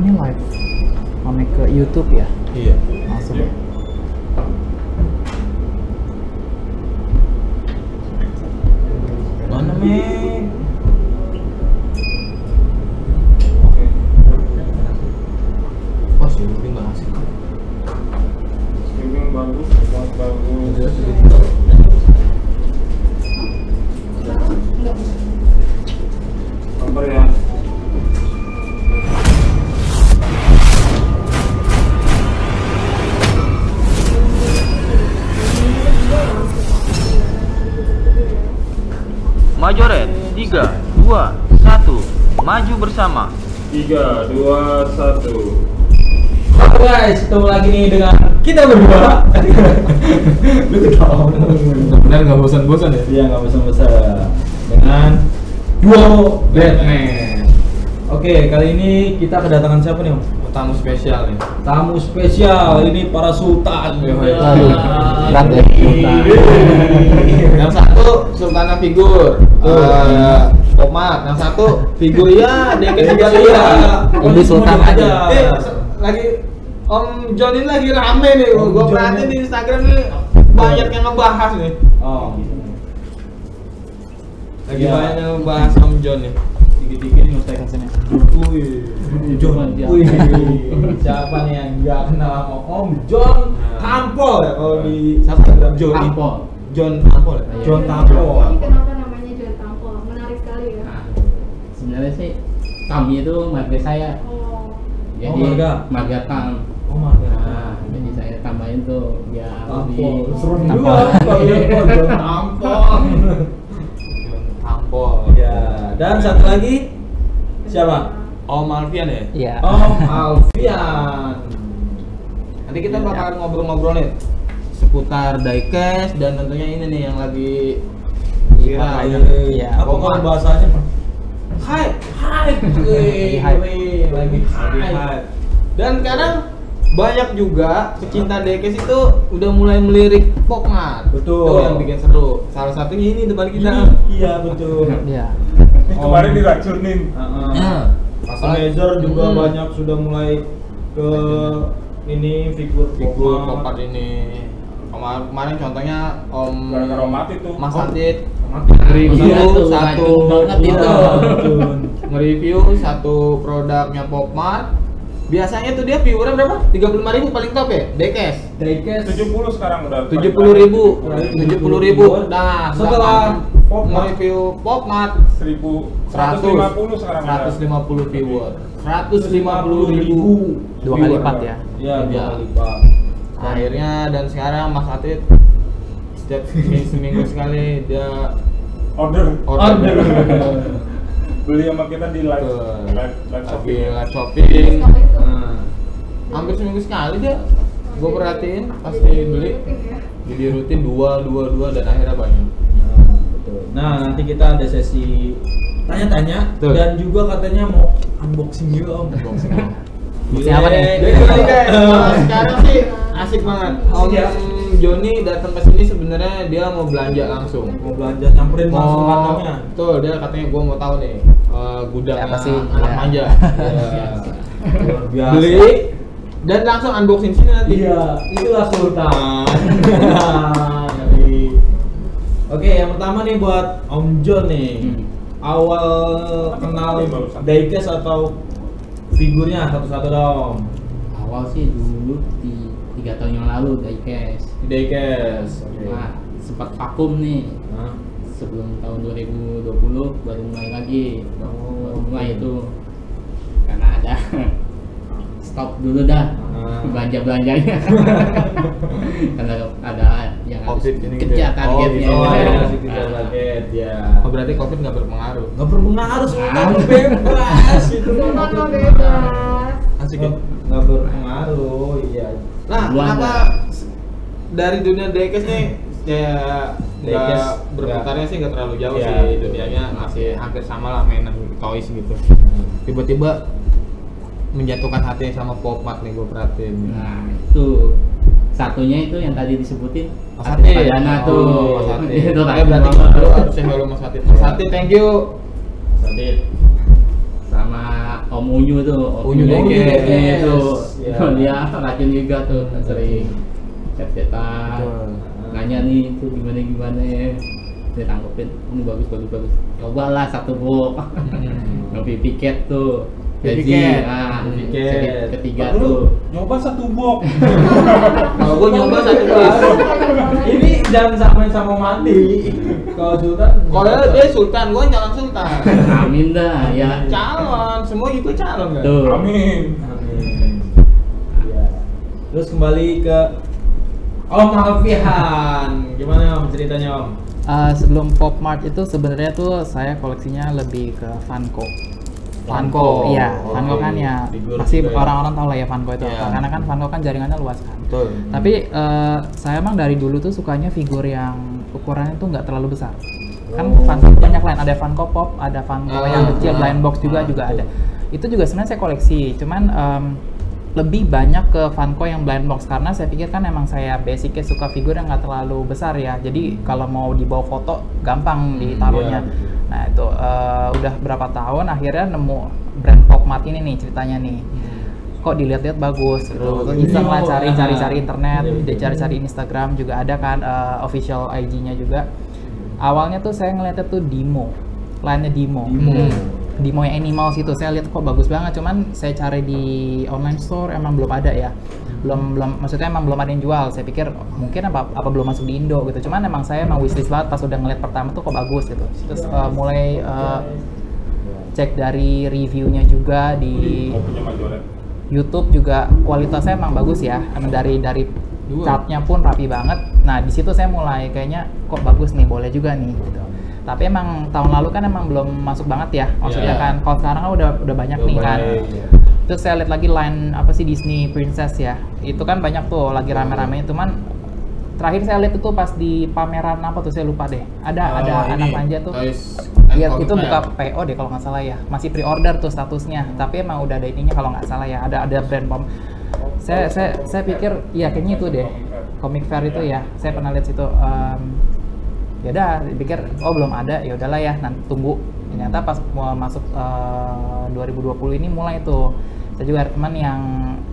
ini live. Mame ke YouTube ya? Iya. Langsung. Iya. Mana me? Bersama Tiga, dua, satu. Halo guys, ketemu lagi nih dengan kita berdua. Lu ketawa. Benar nggak bosan-bosan ya? Iya nggak bosan-bosan. Dengan duo Batman. Oke, kali ini kita kedatangan siapa nih, Om? tamu spesial nih. Tamu spesial ini para sultan. Berat ya, sultan. Yang satu sultana figur, eh Omar. Yang satu figur ya, dia ketiga dia. Ini sultan aja. ada. Eh, lagi Om John ini lagi rame nih. Om Gue John. perhatiin di Instagram nih banyak yang ngebahas nih. Oh. Lagi Ya. banyak yang ngebahas Om John nih. Dikit-dikit nih ngetek sini. Wih, John. Wih, siapa nih yang nggak kenal sama Om John Tampol ya kalau di Instagram John Tampol. John Tampol. ya? John Tampol. Ini kenapa namanya John Tampol? Menarik sekali ya. Nah, sebenarnya sih kami itu marga saya Oh, jadi marga? marga tam Oh marga. nah, jadi saya tambahin tuh biar Tampol. lebih Seru Tampol. juga Tampol. Tampol. Ya, dan satu lagi siapa? Om Alfian ya? Iya. Om Alfian. Nanti kita bakalan ngobrol-ngobrol nih seputar diecast dan tentunya ini nih yang lagi viral Iya. Iya. Apa kalau bahasanya? Hai, hai, Lagi hype. lagi lagi hype. hype. Dan sekarang banyak juga pecinta diecast itu udah mulai melirik Pokmat. Betul. Itu yang bikin seru. Salah satunya ini depan kita. Iya betul. Iya. Ini kemarin diracunin. Heeh. Nah, Customizer juga Hmm. banyak sudah mulai ke ini figur figur. Pokmat ini. Kemarin, kemarin contohnya Om Gara-gara mati tuh. Mas Oh. Mati. nge-review Iya satu banget Iya, itu. Nge-review satu produknya Popmart biasanya tuh dia viewernya berapa? 35.000 ribu paling top ya? Dekes Diecast 70 sekarang udah. 70 ribu 70 ribu nah Setelah Popmart Popmart. nge-review Popmart 1000 100 150 sekarang udah. 150 viewer 150 ribu Dua kali lipat ya. Iya, dua Iya. kali lipat. akhirnya dan sekarang Mas Atit setiap seminggu, seminggu sekali dia Order. order, Beli sama kita di live live, live shopping. live shopping. Nah, hampir seminggu sekali dia gue perhatiin pasti beli jadi rutin dua dua dua dan akhirnya banyak Nah, betul. Nah, nanti kita ada sesi tanya-tanya dan juga katanya mau unboxing juga Om. Unboxing. Unboxing apa nih? jadi sekarang sih asik banget om Asik ya? Joni datang ke sini sebenarnya dia mau belanja langsung Mau belanja nyamperin langsung mau kantongnya. tuh dia katanya gue mau tahu nih uh, gudang Siapa sih? anak Iya. manja Iya. Beli dan langsung unboxing sini nanti Iya, itulah Sultan. Jadi, Oke, yang pertama nih buat Om John nih. Hmm. Awal kenal diecast atau figurnya satu-satu dong. awal sih dulu di tiga tahun yang lalu diecast Diecast. Oke. nah sempat vakum nih Nah, sebelum tahun 2020 baru mulai lagi Oh, baru mulai itu karena ada stop dulu dah Ah. belanja belanjanya karena ada yang harus Covid ini gitu kerja ya? targetnya Oh, Oh, iya, ya, oh berarti covid nggak berpengaruh Gak berpengaruh Sultan Ah. bebas itu. Sultan nggak mah berpengaruh. bebas. asik ya Nggak berpengaruh, iya. Nah, Duluan kenapa dari dunia diecast nih ya nggak berputarnya sih nggak terlalu jauh Iya, sih dunianya masih hampir sama lah mainan toys gitu. Tiba-tiba menjatuhkan hati sama Popmat nih gue perhatiin. nah itu satunya itu yang tadi disebutin Mas Atit. Pradana Oh, tuh Mas Atit. itu rajin berarti lu harus hello Mas Atit. Mas Atit, thank you. Sadit. sama Om Unyu tuh, Om Unyu Unyu Dekes. itu, Iya. dia rajin juga tuh, sering chat-chatan, nanya nih itu gimana gimana ya, ditangkepin, ini bagus bagus bagus, cobalah satu box, ngopi piket tuh. Gaji, ah, Piket. ketiga tuh, nyoba satu box. Kalau gue nyoba satu kelas. Ini jangan sampai sama mati. Kalau Sultan. Kalau dia Sultan, gue calon Sultan. amin dah ya, calon, semua juga calon kan. tuh. Amin. Terus kembali ke Om Alfian. Gimana Om ceritanya Om? Eh, sebelum Pop Mart itu sebenarnya tuh saya koleksinya lebih ke Funko. Funko. iya, Oke. Funko kan ya Figur pasti ya. orang-orang tahu lah ya Funko itu apa. Karena kan Funko kan jaringannya luas kan. Betul. Tapi eh, saya emang dari dulu tuh sukanya figur yang ukurannya tuh nggak terlalu besar. Kan Funko banyak lain, ada Funko Pop, ada Funko Oh. Ah, yang kecil, ah, blind box juga ah, juga betul. ada. Itu juga sebenarnya saya koleksi, cuman em, lebih banyak ke Funko yang blind box karena saya pikir kan emang saya basicnya suka figur yang nggak terlalu besar ya. Jadi kalau mau dibawa foto gampang ditaruhnya. iya, betul. Nah itu eh, udah berapa tahun akhirnya nemu brand Pop Mart ini nih ceritanya nih kok dilihat-lihat bagus gitu. Oh, iseng lah iya. cari cari internet, Iya, cari-cari Instagram juga ada kan eh, official IG-nya juga. Awalnya tuh saya ngeliatnya tuh Dimo, lainnya Dimo. Dimo. Dimo yang Animals itu saya lihat kok bagus banget, cuman saya cari di online store emang belum ada ya. Belum belum maksudnya emang belum ada yang jual. Saya pikir mungkin apa apa belum masuk di Indo gitu. Cuman emang saya emang wishlist banget pas udah ngeliat pertama tuh kok bagus gitu. Terus eh, mulai eh, cek dari reviewnya juga di. YouTube juga kualitasnya emang bagus ya. Emang dari dari catnya pun rapi banget. Nah di situ saya mulai kayaknya kok bagus nih, boleh juga nih. Gitu. Tapi emang tahun lalu kan emang belum masuk banget ya. Maksudnya Iya. kan kalau sekarang kan udah udah banyak nih kan. Baik, ya. Terus saya lihat lagi line apa sih Disney Princess ya. Itu kan banyak tuh lagi rame-rame cuman terakhir saya lihat itu pas di pameran apa tuh saya lupa deh. Ada Oh, ada ini, anak manja tuh. Iya itu buka. PO deh kalau nggak salah ya. Masih pre-order tuh statusnya. Tapi emang udah ada ininya kalau nggak salah ya. Ada ada brand pom. Saya saya saya pikir ya kayaknya itu deh. Comic Fair itu ya. Saya pernah lihat situ. em, ya udah pikir oh belum ada ya udahlah ya nanti tunggu. Ternyata pas mau masuk eh, 2020 ini mulai tuh. Saya juga ada teman yang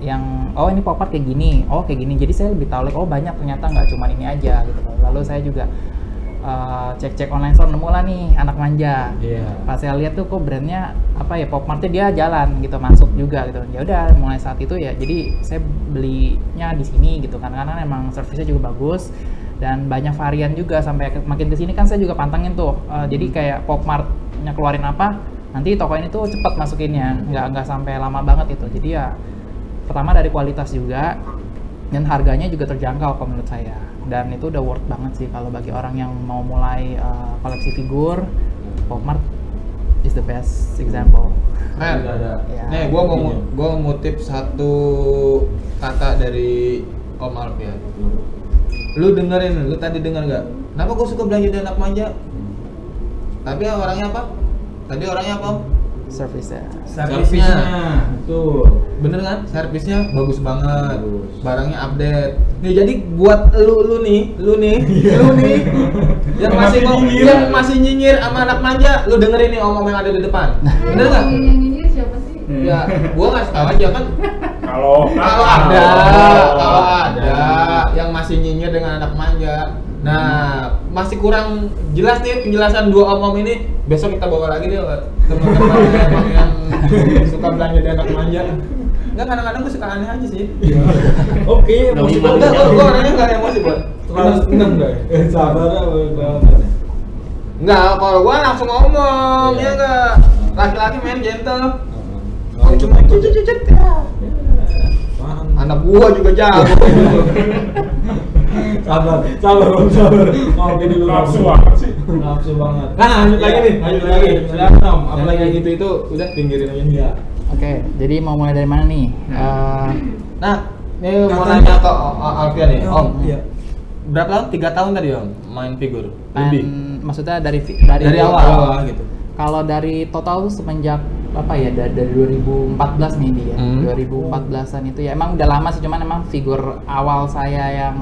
yang oh ini pop art kayak gini, oh kayak gini. Jadi saya lebih tahu like oh banyak ternyata nggak cuma ini aja gitu. Lalu saya juga eh, cek-cek online store nemu lah nih anak manja Iya. pas saya lihat tuh kok brandnya apa ya pop martnya dia jalan gitu masuk juga gitu ya udah mulai saat itu ya jadi saya belinya di sini gitu kan karena emang servisnya juga bagus dan banyak varian juga sampai ke- makin ke sini kan saya juga pantengin tuh Eh, jadi kayak pop martnya keluarin apa nanti toko ini tuh cepat masukinnya nggak nggak sampai lama banget itu jadi ya pertama dari kualitas juga dan harganya juga terjangkau kalau menurut saya dan itu udah worth banget sih kalau bagi orang yang mau mulai uh, koleksi figur Popmart is the best example ada. Ya. nih gua mau Iya. gua ngutip satu kata dari Om Alfian. Lu dengerin, lu tadi denger nggak? Kenapa gua suka belanja di anak manja? Tapi orangnya apa? Tadi orangnya apa? Om? service ya Servisnya. Betul. Bener kan? Servisnya bagus banget. Bagus. Barangnya update. Nih jadi buat lu lu nih, lu nih, lu nih yang masih mau nyinyir. yang masih nyinyir sama anak manja, lu dengerin nih omong yang ada di depan. Bener nggak? Yang yang nyinyir siapa sih? Ya, gua ngasih tahu aja kan Kalau kalau ada, kalau ada yang masih nyinyir dengan anak manja. Nah, masih kurang jelas nih penjelasan dua om-om ini. Besok kita bawa lagi deh teman-teman yang, yang suka belanja di anak manja. Enggak kadang-kadang gue suka aneh aja sih. Oke, Udah emosi gimana? Enggak, gua, gua orangnya enggak emosi, Bos. Terlalu seneng gak? Eh, sabar banget. Enggak, kalau gua langsung ngomong, Iya. ya enggak. Laki-laki main gentle. Oh, cuma ya. Paham. Anak gua juga jago. sabar, sabar, Om, sabar. Ngopi dulu. Nafsu banget sih. Nafsu banget. Nah, lanjut lagi Iya, nih, lanjut lagi. Silakan Om, apa Yang gitu itu udah pinggirin aja. Iya. oke jadi mau mulai dari mana nih Eh, Nah, ini mau nanya ke Alfian nih, Om. Iya. Berapa tahun? Tiga tahun tadi Om main figur. Lebih. maksudnya dari dari, Dari awal gitu. kalau dari total semenjak apa ya dari, dari 2014 maybe ya Hmm. 2014an itu ya emang udah lama sih cuman emang figur awal saya yang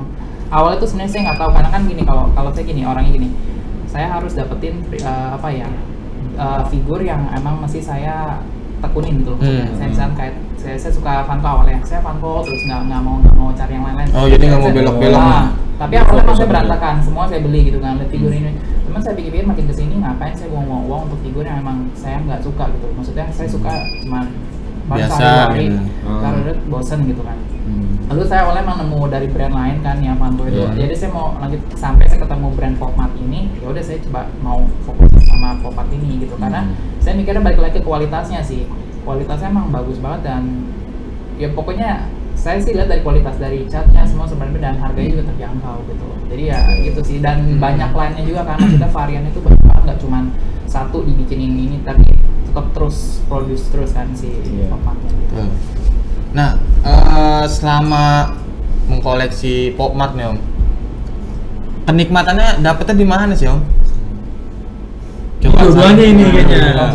awal itu sebenarnya saya nggak tahu karena kan gini kalau kalau saya gini orangnya gini saya harus dapetin eh, apa ya eh, figur yang emang masih saya tekunin gitu loh maksudnya. Hmm. Saya misalnya kayak saya, saya suka Funko awalnya, saya Funko terus nggak nggak mau nggak mau cari yang lain-lain. Oh, jadi nggak mau belok-belok. Ah, tapi awalnya emang saya berantakan, semua saya beli gitu kan, lihat figur ini. Cuman saya pikir-pikir makin ke sini ngapain saya buang uang untuk figur yang emang saya nggak suka gitu. Maksudnya saya suka cuma Biasa, sehari-hari, gitu. Hmm. karena udah bosen gitu kan. Hmm. Lalu saya awalnya emang nemu dari brand lain kan yang Funko itu. Iya. Jadi saya mau lanjut sampai saya ketemu brand pop mart ini, ya udah saya coba mau fokus sama pop mart ini gitu karena Hmm. saya mikirnya balik lagi ke kualitasnya sih. Kualitasnya emang bagus banget dan ya pokoknya saya sih lihat dari kualitas dari catnya semua sebenarnya dan harganya juga terjangkau gitu. Jadi ya gitu sih dan Hmm. banyak lainnya juga karena kita variannya itu banyak banget nggak cuma satu dibikinin ini tapi tetap terus produce terus kan si martnya gitu. Tuh. Nah, eh, selama mengkoleksi pop mart nih om, kenikmatannya dapetnya di mana sih om? Dua-duanya ini kayaknya.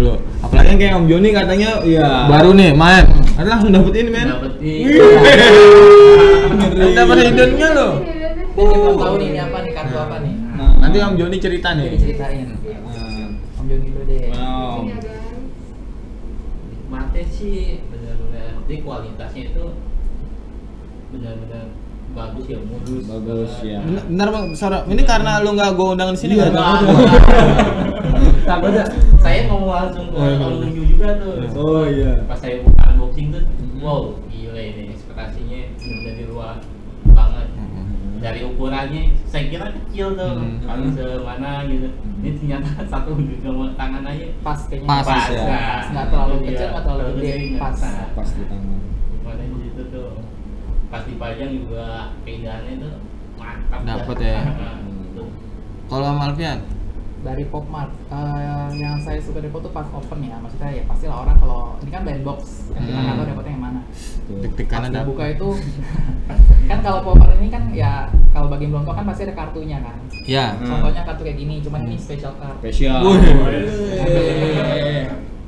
Dulu. Dulu. Apalagi yang kayak Om Joni katanya ya Baru nih main, ada langsung dapet ini men. dapetin Dapat hiddennya loh. Ini belum tahu nih ini apa nih kartu apa nih. Nah, Nanti Om Joni cerita nih. diceritain. Nah, Om Joni dulu deh. wow. Ini nikmatnya sih benar-benar di kualitasnya itu benar-benar bagus ya mulus Bagus ya. Bener bang, Sora. Ini karena lu nggak gue undangan di sini Iya, nggak? takut. takutnya saya mau langsung ke Oh, iya. pengunjung juga tuh Oh iya. pas saya buka unboxing tuh wow gila ini ekspektasinya benar di luar banget dari ukurannya saya kira kecil tuh Hmm. paling semana gitu ini ternyata satu dengan tangan aja Pas kayaknya. Pas, pas ya. nah, Nggak terlalu itu kecil, nggak terlalu gede, pas. pas. Di tangan. gimana di situ tuh pas dipajang juga keindahannya tuh mantap Dapet dah. ya. Kalau Om Alfian, Dari Pop Mart, eh, yang saya suka dari Pop tuh pas open ya, maksudnya ya pastilah orang kalau ini kan blind box, kan kita Hmm. nggak tahu dapetnya yang mana. Tuh. deg-degan Pas ada. dibuka itu, kan kalau Pop Mart ini kan ya kalau bagi yang belum tahu kan pasti ada kartunya kan. Ya. Hmm. Contohnya kartu kayak gini, cuman ini special card. Spesial.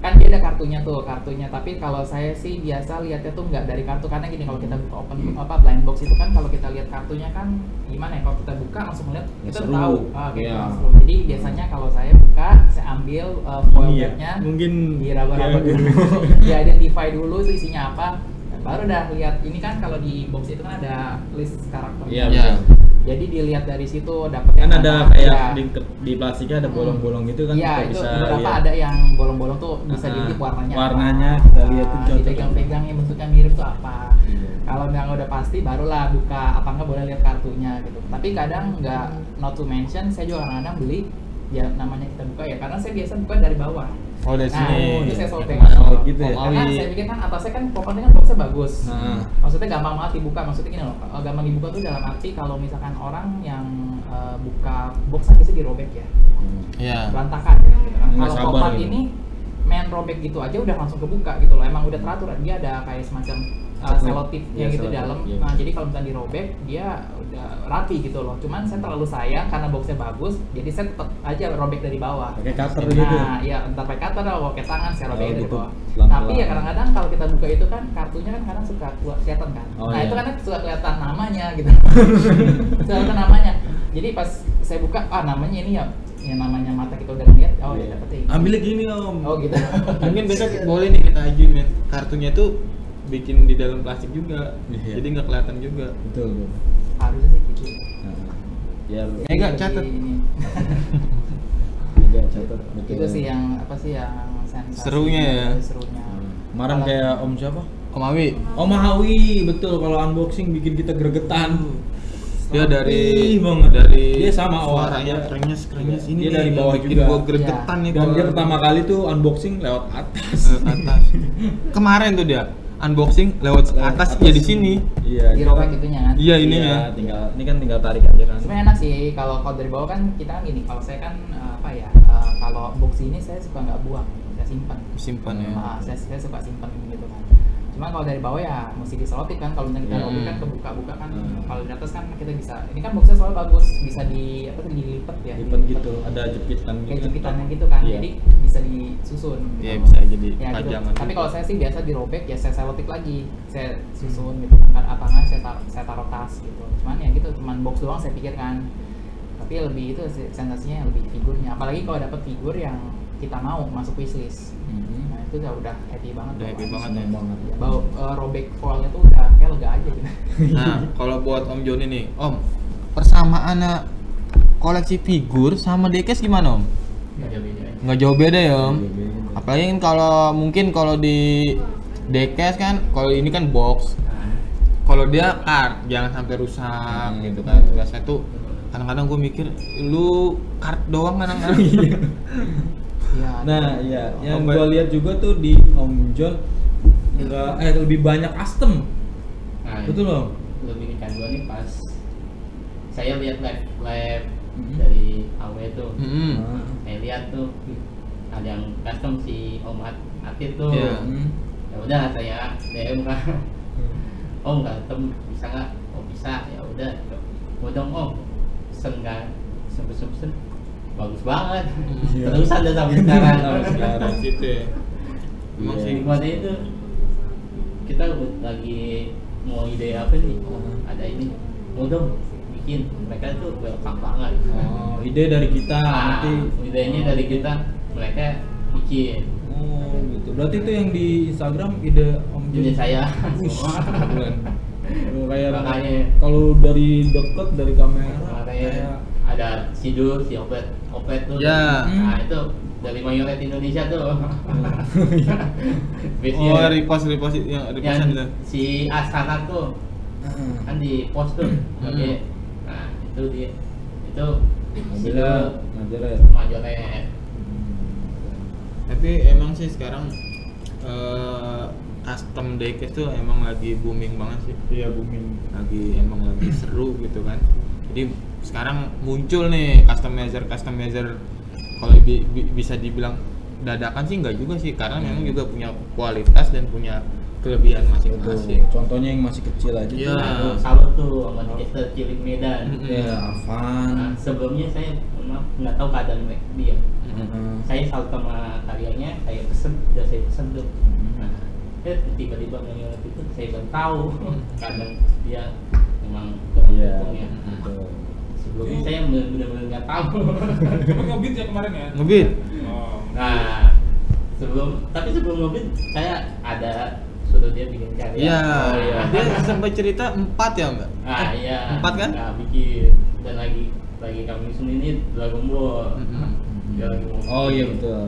Kan dia ada kartunya tuh kartunya tapi kalau saya sih biasa lihatnya tuh nggak dari kartu karena gini kalau kita buka open apa blind box itu kan kalau kita lihat kartunya kan gimana ya kalau kita buka langsung melihat Ya, kita seru. tahu ah, gitu, seru. jadi biasanya kalau saya buka saya ambil uh, foil Iya. bagnya Mungkin diraba-raba ya, dulu ya identify dulu itu isinya apa baru dah lihat ini kan kalau di box itu kan ada list karakternya Iya. Ya. Jadi dilihat dari situ dapat Kan ada kayak Iya. di, di plastiknya ada bolong-bolong gitu kan Iya, kita itu bisa beberapa lihat. ada yang bolong-bolong tuh bisa Ah, dilihat warnanya. warnanya apa. kita lihat tuh. Dipegang-pegang yang bentuknya mirip tuh apa. Iya. Kalau yang udah pasti barulah buka apa nggak boleh lihat kartunya gitu. Tapi kadang nggak not to mention saya juga kadang-kadang beli ya namanya kita buka ya karena saya biasa buka dari bawah. Oh dari Nah, sini. itu saya pegang. masker gitu ya? Karena saya pikir kan atasnya kan pokoknya kan boxnya bagus. Nah. Maksudnya gampang banget dibuka. Maksudnya gini loh, eh, gampang dibuka tuh dalam arti kalau misalkan orang yang eh, buka box biasanya dirobek ya Ya. berantakan gitu kan. Kalau pop-art gitu. ini main robek gitu aja udah langsung kebuka gitu loh. Emang udah teratur dia ada kayak semacam uh, selotip iya, yang gitu dalam. iya. Nah, jadi kalau misalnya dirobek dia rapi gitu loh. Cuman saya terlalu sayang karena boxnya bagus, jadi saya tetap aja robek dari bawah. Pakai cutter Nah, gitu. iya, entar pakai cutter atau pakai tangan saya robek Oh, dari gitu. bawah. Tapi ya kadang-kadang kalau kita buka itu kan kartunya kan kadang suka keluar kelihatan kan. Oh, nah, iya. itu kan suka kelihatan namanya gitu. suka kelihatan namanya. Jadi pas saya buka, ah namanya ini ya yang namanya mata kita udah lihat, oh ya dapetnya ini. Ambilnya gini om. Oh gitu. Mungkin besok boleh nih kita ajuin men. Kartunya tuh bikin di dalam plastik juga. Iya. Jadi nggak kelihatan juga. Betul. betul. Harusnya sih gitu. Nah, biar nggak, Jadi catat. ini. tidak catat. Betul. itu sih yang apa sih yang sensasi Serunya ya. serunya Kemarin Kalau- kayak om siapa? Om Awi. Om Mahawi, betul kalau unboxing bikin kita gregetan. Dia dari banget. dari Dia sama suaranya awalnya. krenyes krenyes ini Dia dari bawah bikin juga. gua gregetan nih Dan dia pertama kali tuh unboxing lewat atas. Lewat atas. Kemarin tuh dia unboxing lewat Lewat atas, ya di sini. Iya. di robek itunya kan Iya ini Iya, ya. tinggal ini kan tinggal tarik aja kan. sebenarnya enak sih kalau kalau dari bawah kan kita kan gini kalau saya kan eh, apa ya eh, kalau box ini saya suka nggak buang saya simpan Simpan ya. Nah, saya, saya suka simpan gitu cuma kalau dari bawah ya mesti diselotip kan kalau misalnya kita Hmm. kan kebuka-buka kan Hmm. kalau di atas kan kita bisa ini kan boxnya soalnya bagus bisa di apa tuh dilipat ya Lipat gitu, ada jepitan kayak gitu. jepitannya gitu kan Iya. jadi bisa disusun Iya gitu. bisa jadi ya gitu. tapi juga. kalau saya sih biasa dirobek ya saya selotip lagi saya susun gitu kan apa nggak saya taruh saya taruh tas gitu cuman ya gitu cuman box doang saya pikir kan tapi lebih itu sensasinya lebih figurnya apalagi kalau dapat figur yang kita mau masuk wishlist itu udah udah happy banget Udah happy banget ya. Bau eh, robek foilnya tuh udah kayak lega aja gitu Nah, kalau buat Om Joni nih, Om, persamaan koleksi figur sama dekes gimana Om? nggak jauh beda Nggak jauh beda ya Om. Apalagi kan kalau mungkin kalau di dekes kan, kalau ini kan box, nah, kalau dia kart jangan sampai rusak gitu kan. Biasanya tuh kadang-kadang gue mikir lu kart doang kadang-kadang. Iya. Nah, iya, yang gua lihat juga tuh di Om John enggak eh lebih banyak custom. nah Betul loh. lebih kecanduan nih pas saya lihat live live Mhm. dari AW tuh Hmm. Nah, saya lihat tuh ada yang custom si Om At- Atit tuh Iya. hmm. ya udah saya DM kan Om custom bisa nggak oh bisa ya udah mau dong Om pesen kan pesen pesen pesen bagus banget Iya. terus ada sampai sekarang Sampai sekarang. Gitu ya. Emang Iya. sih. Gimana itu kita lagi mau ide apa nih oh, ada ini mau dong bikin mereka tuh welcome banget Oh, ide dari kita Nah, nanti. idenya dari kita mereka bikin Oh, gitu. Berarti itu yang di Instagram ide Om ide saya. Oh, kayak Makanya- kalau dari deket dari kamera makanya kayak ada si Dul, si Opet Opet tuh. Ya. nah itu dari Mayoret Indonesia tuh. Oh, repost repost yang yang repostan itu. si Astana tuh. Kan di post tuh. Oke. Nah itu dia. Itu si mobilnya Dul Majoret. Mayoret Tapi emang sih sekarang eh, custom decks tuh emang lagi booming banget sih. Iya booming. Lagi emang lagi seru gitu kan. Jadi sekarang muncul nih customizer customizer kalau bi- bi- bisa dibilang dadakan sih enggak juga sih karena memang juga punya kualitas dan punya kelebihan masing-masing. Contohnya yang masih kecil aja. Iya. tuh. Salut tuh sama Chester Cilik Medan Mm-mm. Ya, Nah, Avan. sebelumnya saya maaf nggak tahu keadaan dia Mm-mm. Heeh. saya salut sama karyanya saya pesen udah saya pesen tuh Hmm. Eh tiba-tiba ngeliat itu saya baru tahu kadang dia memang Iya. pendukungnya betul. sebelumnya saya benar-benar nggak tahu Cuma ngebit ya kemarin ya. Ngebit. Oh. nah sebelum tapi sebelum mobil saya ada suruh dia bikin karya Iya. oh, iya. Dia sampai cerita empat ya enggak? ah iya Empat kan? nah, bikin dan lagi lagi kami ini. Dia lagi mau Oh iya betul.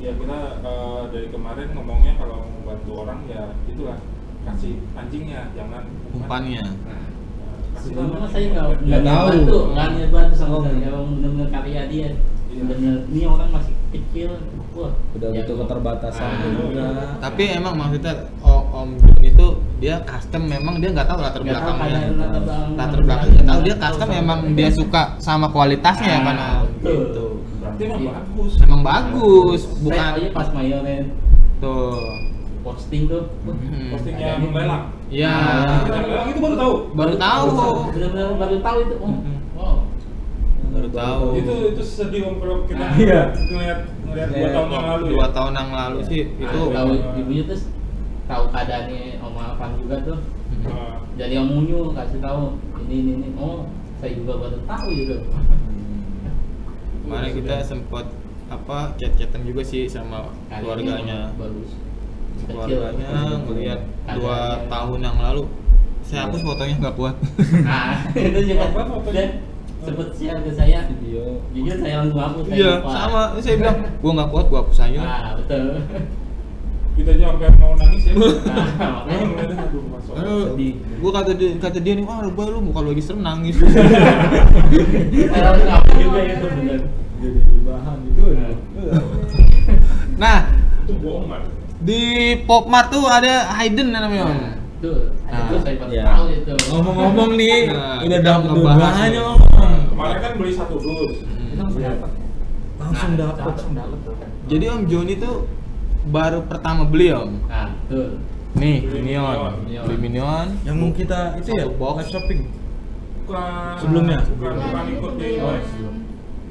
Ya kita eh, dari kemarin ngomongnya kalau membantu orang ya itulah kasih anjingnya jangan Umpannya. Nah, sebelumnya saya nggak Nggak tahu. bantu nggak niat bantu sama sekali emang benar-benar karya dia Iya. benar ini orang masih kecil wah Udah ya, butuh keterbatasan Ah, juga. Tapi emang maksudnya Om Jun itu dia custom memang dia nggak tahu latar belakangnya. latar belakang- Latar belakangnya tahu dia custom memang dia suka sama kualitasnya ya Ah, kan betul. Gitu. Berarti emang Iya. bagus. Emang bagus, saya bukan aja pas mayoren tuh. posting tuh Hmm. Postingnya menglelang. Iya. Ah. Lelang itu baru tahu. Baru tahu. benar-benar baru tahu itu oh Mm-mm. wow Baru tahu. Itu itu sedih om kalau kita Ah. Iya. ngeliat ngeliat dua Iya. tahun yang lalu Dua ya. tahun yang lalu sih itu. Nah, tahu ibunya terus tahu keadaannya Om Afan juga tuh Ah, dari Om Munyu kasih tahu ini ini ini oh saya juga baru tahu gitu Kemarin kita sempat apa chat-chatan juga sih sama Kali keluarganya. bagus. Keluarganya ngelihat dua tahun yang lalu. Saya hapus fotonya nggak kuat. nah itu juga Apa fotonya? dan sempet share ke saya Video. jujur saya langsung hapus saya Iya, sama. Saya bilang, gua nggak kuat, gua hapus aja. ah betul Kita juga sampai mau nangis ya. nah Karena makanya aduh masuk. Sedih. gua kata dia, kata dia nih, wah lebay lu, kalau lagi serem nangis. juga itu bener Jadi bahan gitu. nah, Itu bohongan. di Popmart tuh ada Hayden namanya om. nah tuh Nah, itu saya iya. tahu itu Ngomong-ngomong nih, Nah, udah ngebahas dua-duanya nih. ngomong. Kemarin kan beli satu dus. Hmm. langsung Iya. Langsung Nah, dapet. langsung dapet tuh Jadi om Joni tuh baru pertama beli om. nah tuh Nih, Beli Minion, Minion. beli Minion. Yang mau kita itu ya box. live shopping. Bukan. Sebelumnya? Bukan, bukan ikut di live.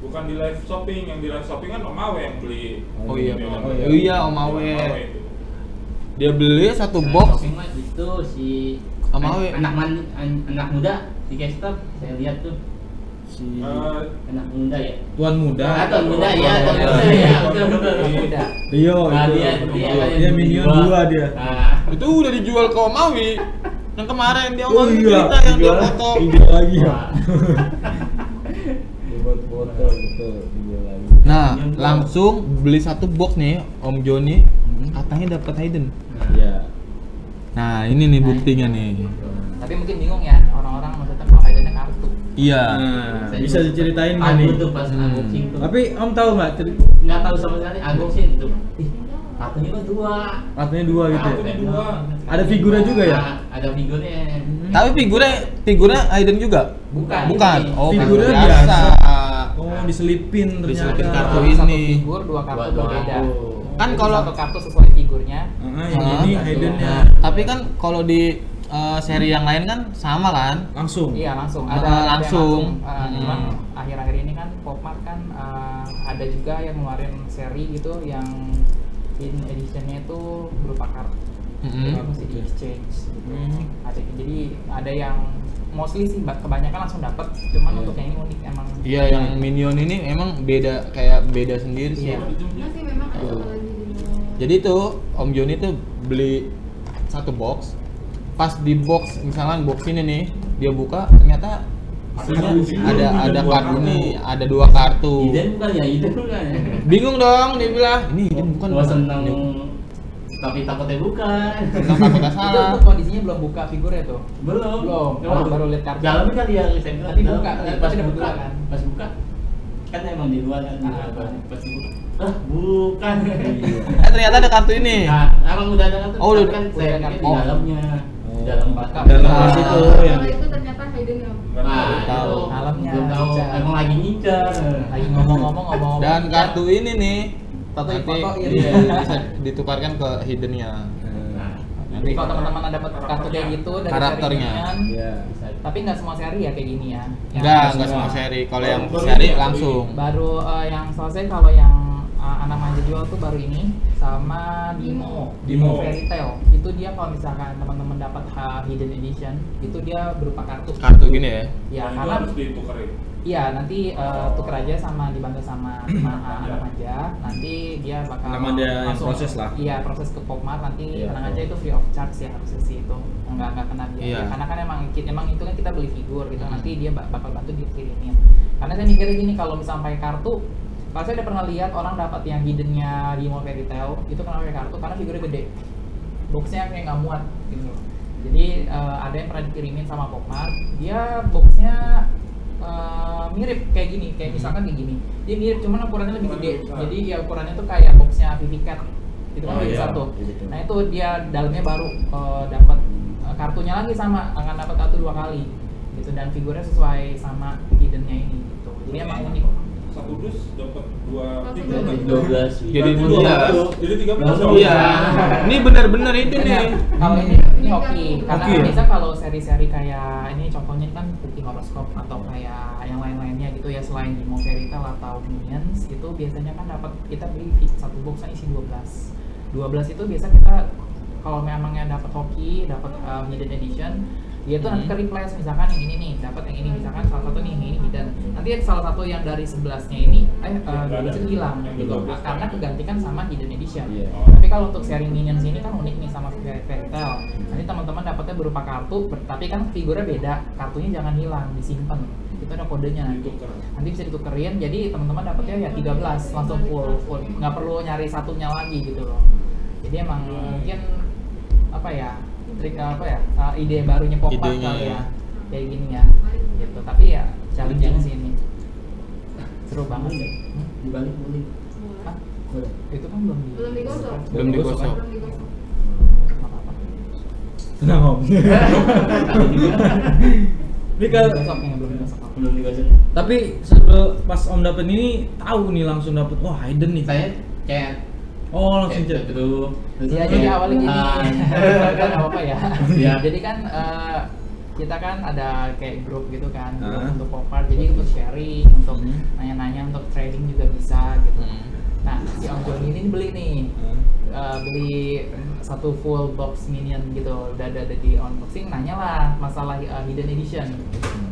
Bukan di live shopping, yang di live shopping kan Om Awe yang beli. Oh iya, oh iya. oh iya Om Awe. Dia beli satu Nah, box. shopping itu si an- Awe. anak anak muda di Kestab saya lihat tuh si Eh, anak muda ya? Tuan muda. Atau muda ya atau Iya. muda. ya. Betul betul Udah. Rio Nah, itu dia dia dia minion dua dia. Nah Itu udah dijual ke Omawi. Yang kemarin dia oh Omawi iya cerita yang dia foto. dijual lagi ya. Wah. dibuat foto betul. Dijual lagi. Nah, langsung beli satu box nih Om Joni. Katanya dapat Hayden. ya Nah, ini nih buktinya nih. Tapi mungkin bingung ya orang-orang Iya. nah Saya bisa diceritain nggak nih tuh pas Hmm. unboxing tuh tapi om tahu nggak ceri- nggak tahu sama sekali unboxing itu ih kartunya kok dua artinya dua gitu ya Kartunya dua. Ada figurnya juga ya? Nah, ada figurnya Tapi figurnya figurnya Hayden juga. Bukan. Bukan. Oh, Figurnya biasa. biasa. oh diselipin ternyata Diselipin kartu ini. Satu figur, dua kartu Dua- dua berbeda. kartu. Kan kalau- satu kartu sesuai figurnya. Ah, yang Ah. ini Haydennya Tapi kan kalau di eh, seri yang lain kan sama kan? langsung Iya langsung. Ada ada yang langsung. Uh, Hmm. Cuman akhir-akhir ini kan Popmart kan uh, ada juga yang ngeluarin seri gitu yang in editionnya itu berupa kartu. Mm-mm. Jadi mesti di exchange. Gitu. Hmm. Ada jadi ada yang mostly sih ba- kebanyakan langsung dapat. Cuman untuk yang ini unik emang. Iya, yang Minion ini emang beda kayak beda sendiri sih. Iya. Masih memang ada Tuh. lagi di Jadi tuh Om Joni tuh beli satu box. Pas di box misalnya box ini nih, dia buka ternyata isinya ada ada kartu nih, ada dua kartu. Iden bukan ya Iden bukan ya Bingung dong dia bilang, ini Iden bukan. Gua bukan." seneng tapi takutnya bukan takutnya Itu salah. tuh kondisinya belum buka figurnya tuh. belum Belum, baru- baru lihat kartu. dalamnya kali ya saya bilang Tapi buka, pas udah buka kan? pas buka kan emang di luar kan Ah. pas pas buka ah bukan Eh ternyata ada kartu ini. nah emang udah ada kan Oh, udah- kan saya di kartu. dalamnya Oh. Di dalam empat Dalam dalam Ah. pas itu Kalau yang itu ternyata Hayden ya. Nggak nah tahu. belum tahu emang lagi ngincar Lagi ngomong-ngomong ngomong. Dan kartu ini nih Foto nanti fotoin. iya, bisa ditukarkan ke hiddennya. nah Jadi kalau teman-teman ada dapat kartu kayak gitu dari Karakternya. ya bisa tapi nggak semua seri ya kayak gini ya. Yang Enggak, enggak semua. seri. Kalau yang Baru seri ini, langsung. baru eh, yang selesai kalau yang eh, anak manja jual tuh baru ini sama Dimo Dimo. Fairy Tail itu dia kalau misalkan teman-teman dapat uh, hidden edition itu dia berupa kartu Kartu gini ya. ya Nah, karena harus ditukerin. iya nanti eh, tuker aja sama dibantu sama, sama uh, anak manja nanti dia bakal Anak manja yang proses lah. iya proses ke Popmart nanti Iya, tenang betul. aja itu free of charge ya harusnya sih itu nggak nggak kena biaya Iya. karena kan emang emang itu kan kita beli figur gitu Hmm. nanti dia bak- bakal bantu dikirimin karena saya mikirnya gini kalau misalnya pakai kartu kalau saya udah pernah lihat orang dapat yang hiddennya di Mall Fairy Tail itu kenapa pakai kartu? Karena figurnya gede. Boxnya kayak nggak muat gitu. Jadi eh, ada yang pernah dikirimin sama Popmart dia boxnya eh, mirip kayak gini kayak misalkan kayak gini. Dia mirip cuman ukurannya lebih gede. jadi ya ukurannya tuh kayak boxnya Vivi Cat. Itu kan Oh, iya. satu Iya, nah itu dia dalamnya baru eh, dapat kartunya lagi sama. Akan dapat kartu dua kali. Gitu dan figurnya sesuai sama hiddennya ini gitu. Jadi emang unik Satu dus dapat dua tiga kan? dua belas Jadi Dua dua belas. belas. Jadi tiga belas. Iya. Ini bener-bener itu nih. Benar. kalau ini ini hoki karena kan ya? bisa kalau seri-seri kayak ini contohnya kan Putih Horoskop atau kayak yang lain-lainnya gitu ya selain di Tail atau Minions itu biasanya kan dapat kita beli satu box isi 12 12 itu biasa kita kalau memang yang dapat hoki dapat uh, hidden edition dia tuh nanti Hmm. ke replace misalkan yang ini nih dapat yang ini misalkan salah satu nih ini hidden nanti salah satu yang dari sebelasnya ini eh uh, itu hilang Yang gitu 12 karena kegantikan sama hidden edition Iya. tapi kalau untuk seri Minions ini kan unik nih sama Fairy Tail. Nanti teman-teman dapatnya berupa kartu, tapi kan figurnya beda. Kartunya jangan hilang, disimpan. Itu ada kodenya nanti. Nanti bisa ditukerin. Jadi teman-teman dapatnya ya 13 langsung full full. Nggak perlu nyari satunya lagi gitu loh. Jadi emang mungkin apa ya trik apa ya uh, ide barunya Popmart Idenya kali ya. ya kayak gini ya gitu tapi ya challenge sih ini seru banget deh Hmm? dibalik Hah? itu kan belum di Belum digosok. Belum digosok. Belum digosok. Nggak apa-apa. tenang om ini kan Digosok yang belum digosok apa. belum digosok tapi sebelum pas om dapet ini tahu nih langsung dapet wah Hayden nih saya chat oh langsung terus Iya, jadi awalnya gini, kan apa apa ya. Iya. Jadi kan eh, kita kan ada kayak grup gitu kan, grup Ah. untuk popart, jadi untuk sharing, untuk Hmm. nanya-nanya, untuk trading juga bisa gitu. Hmm. Nah, si Om Joni ini beli nih, Eh, beli satu full box minion gitu, udah ada, ada di unboxing, nanya lah masalah eh, hidden edition.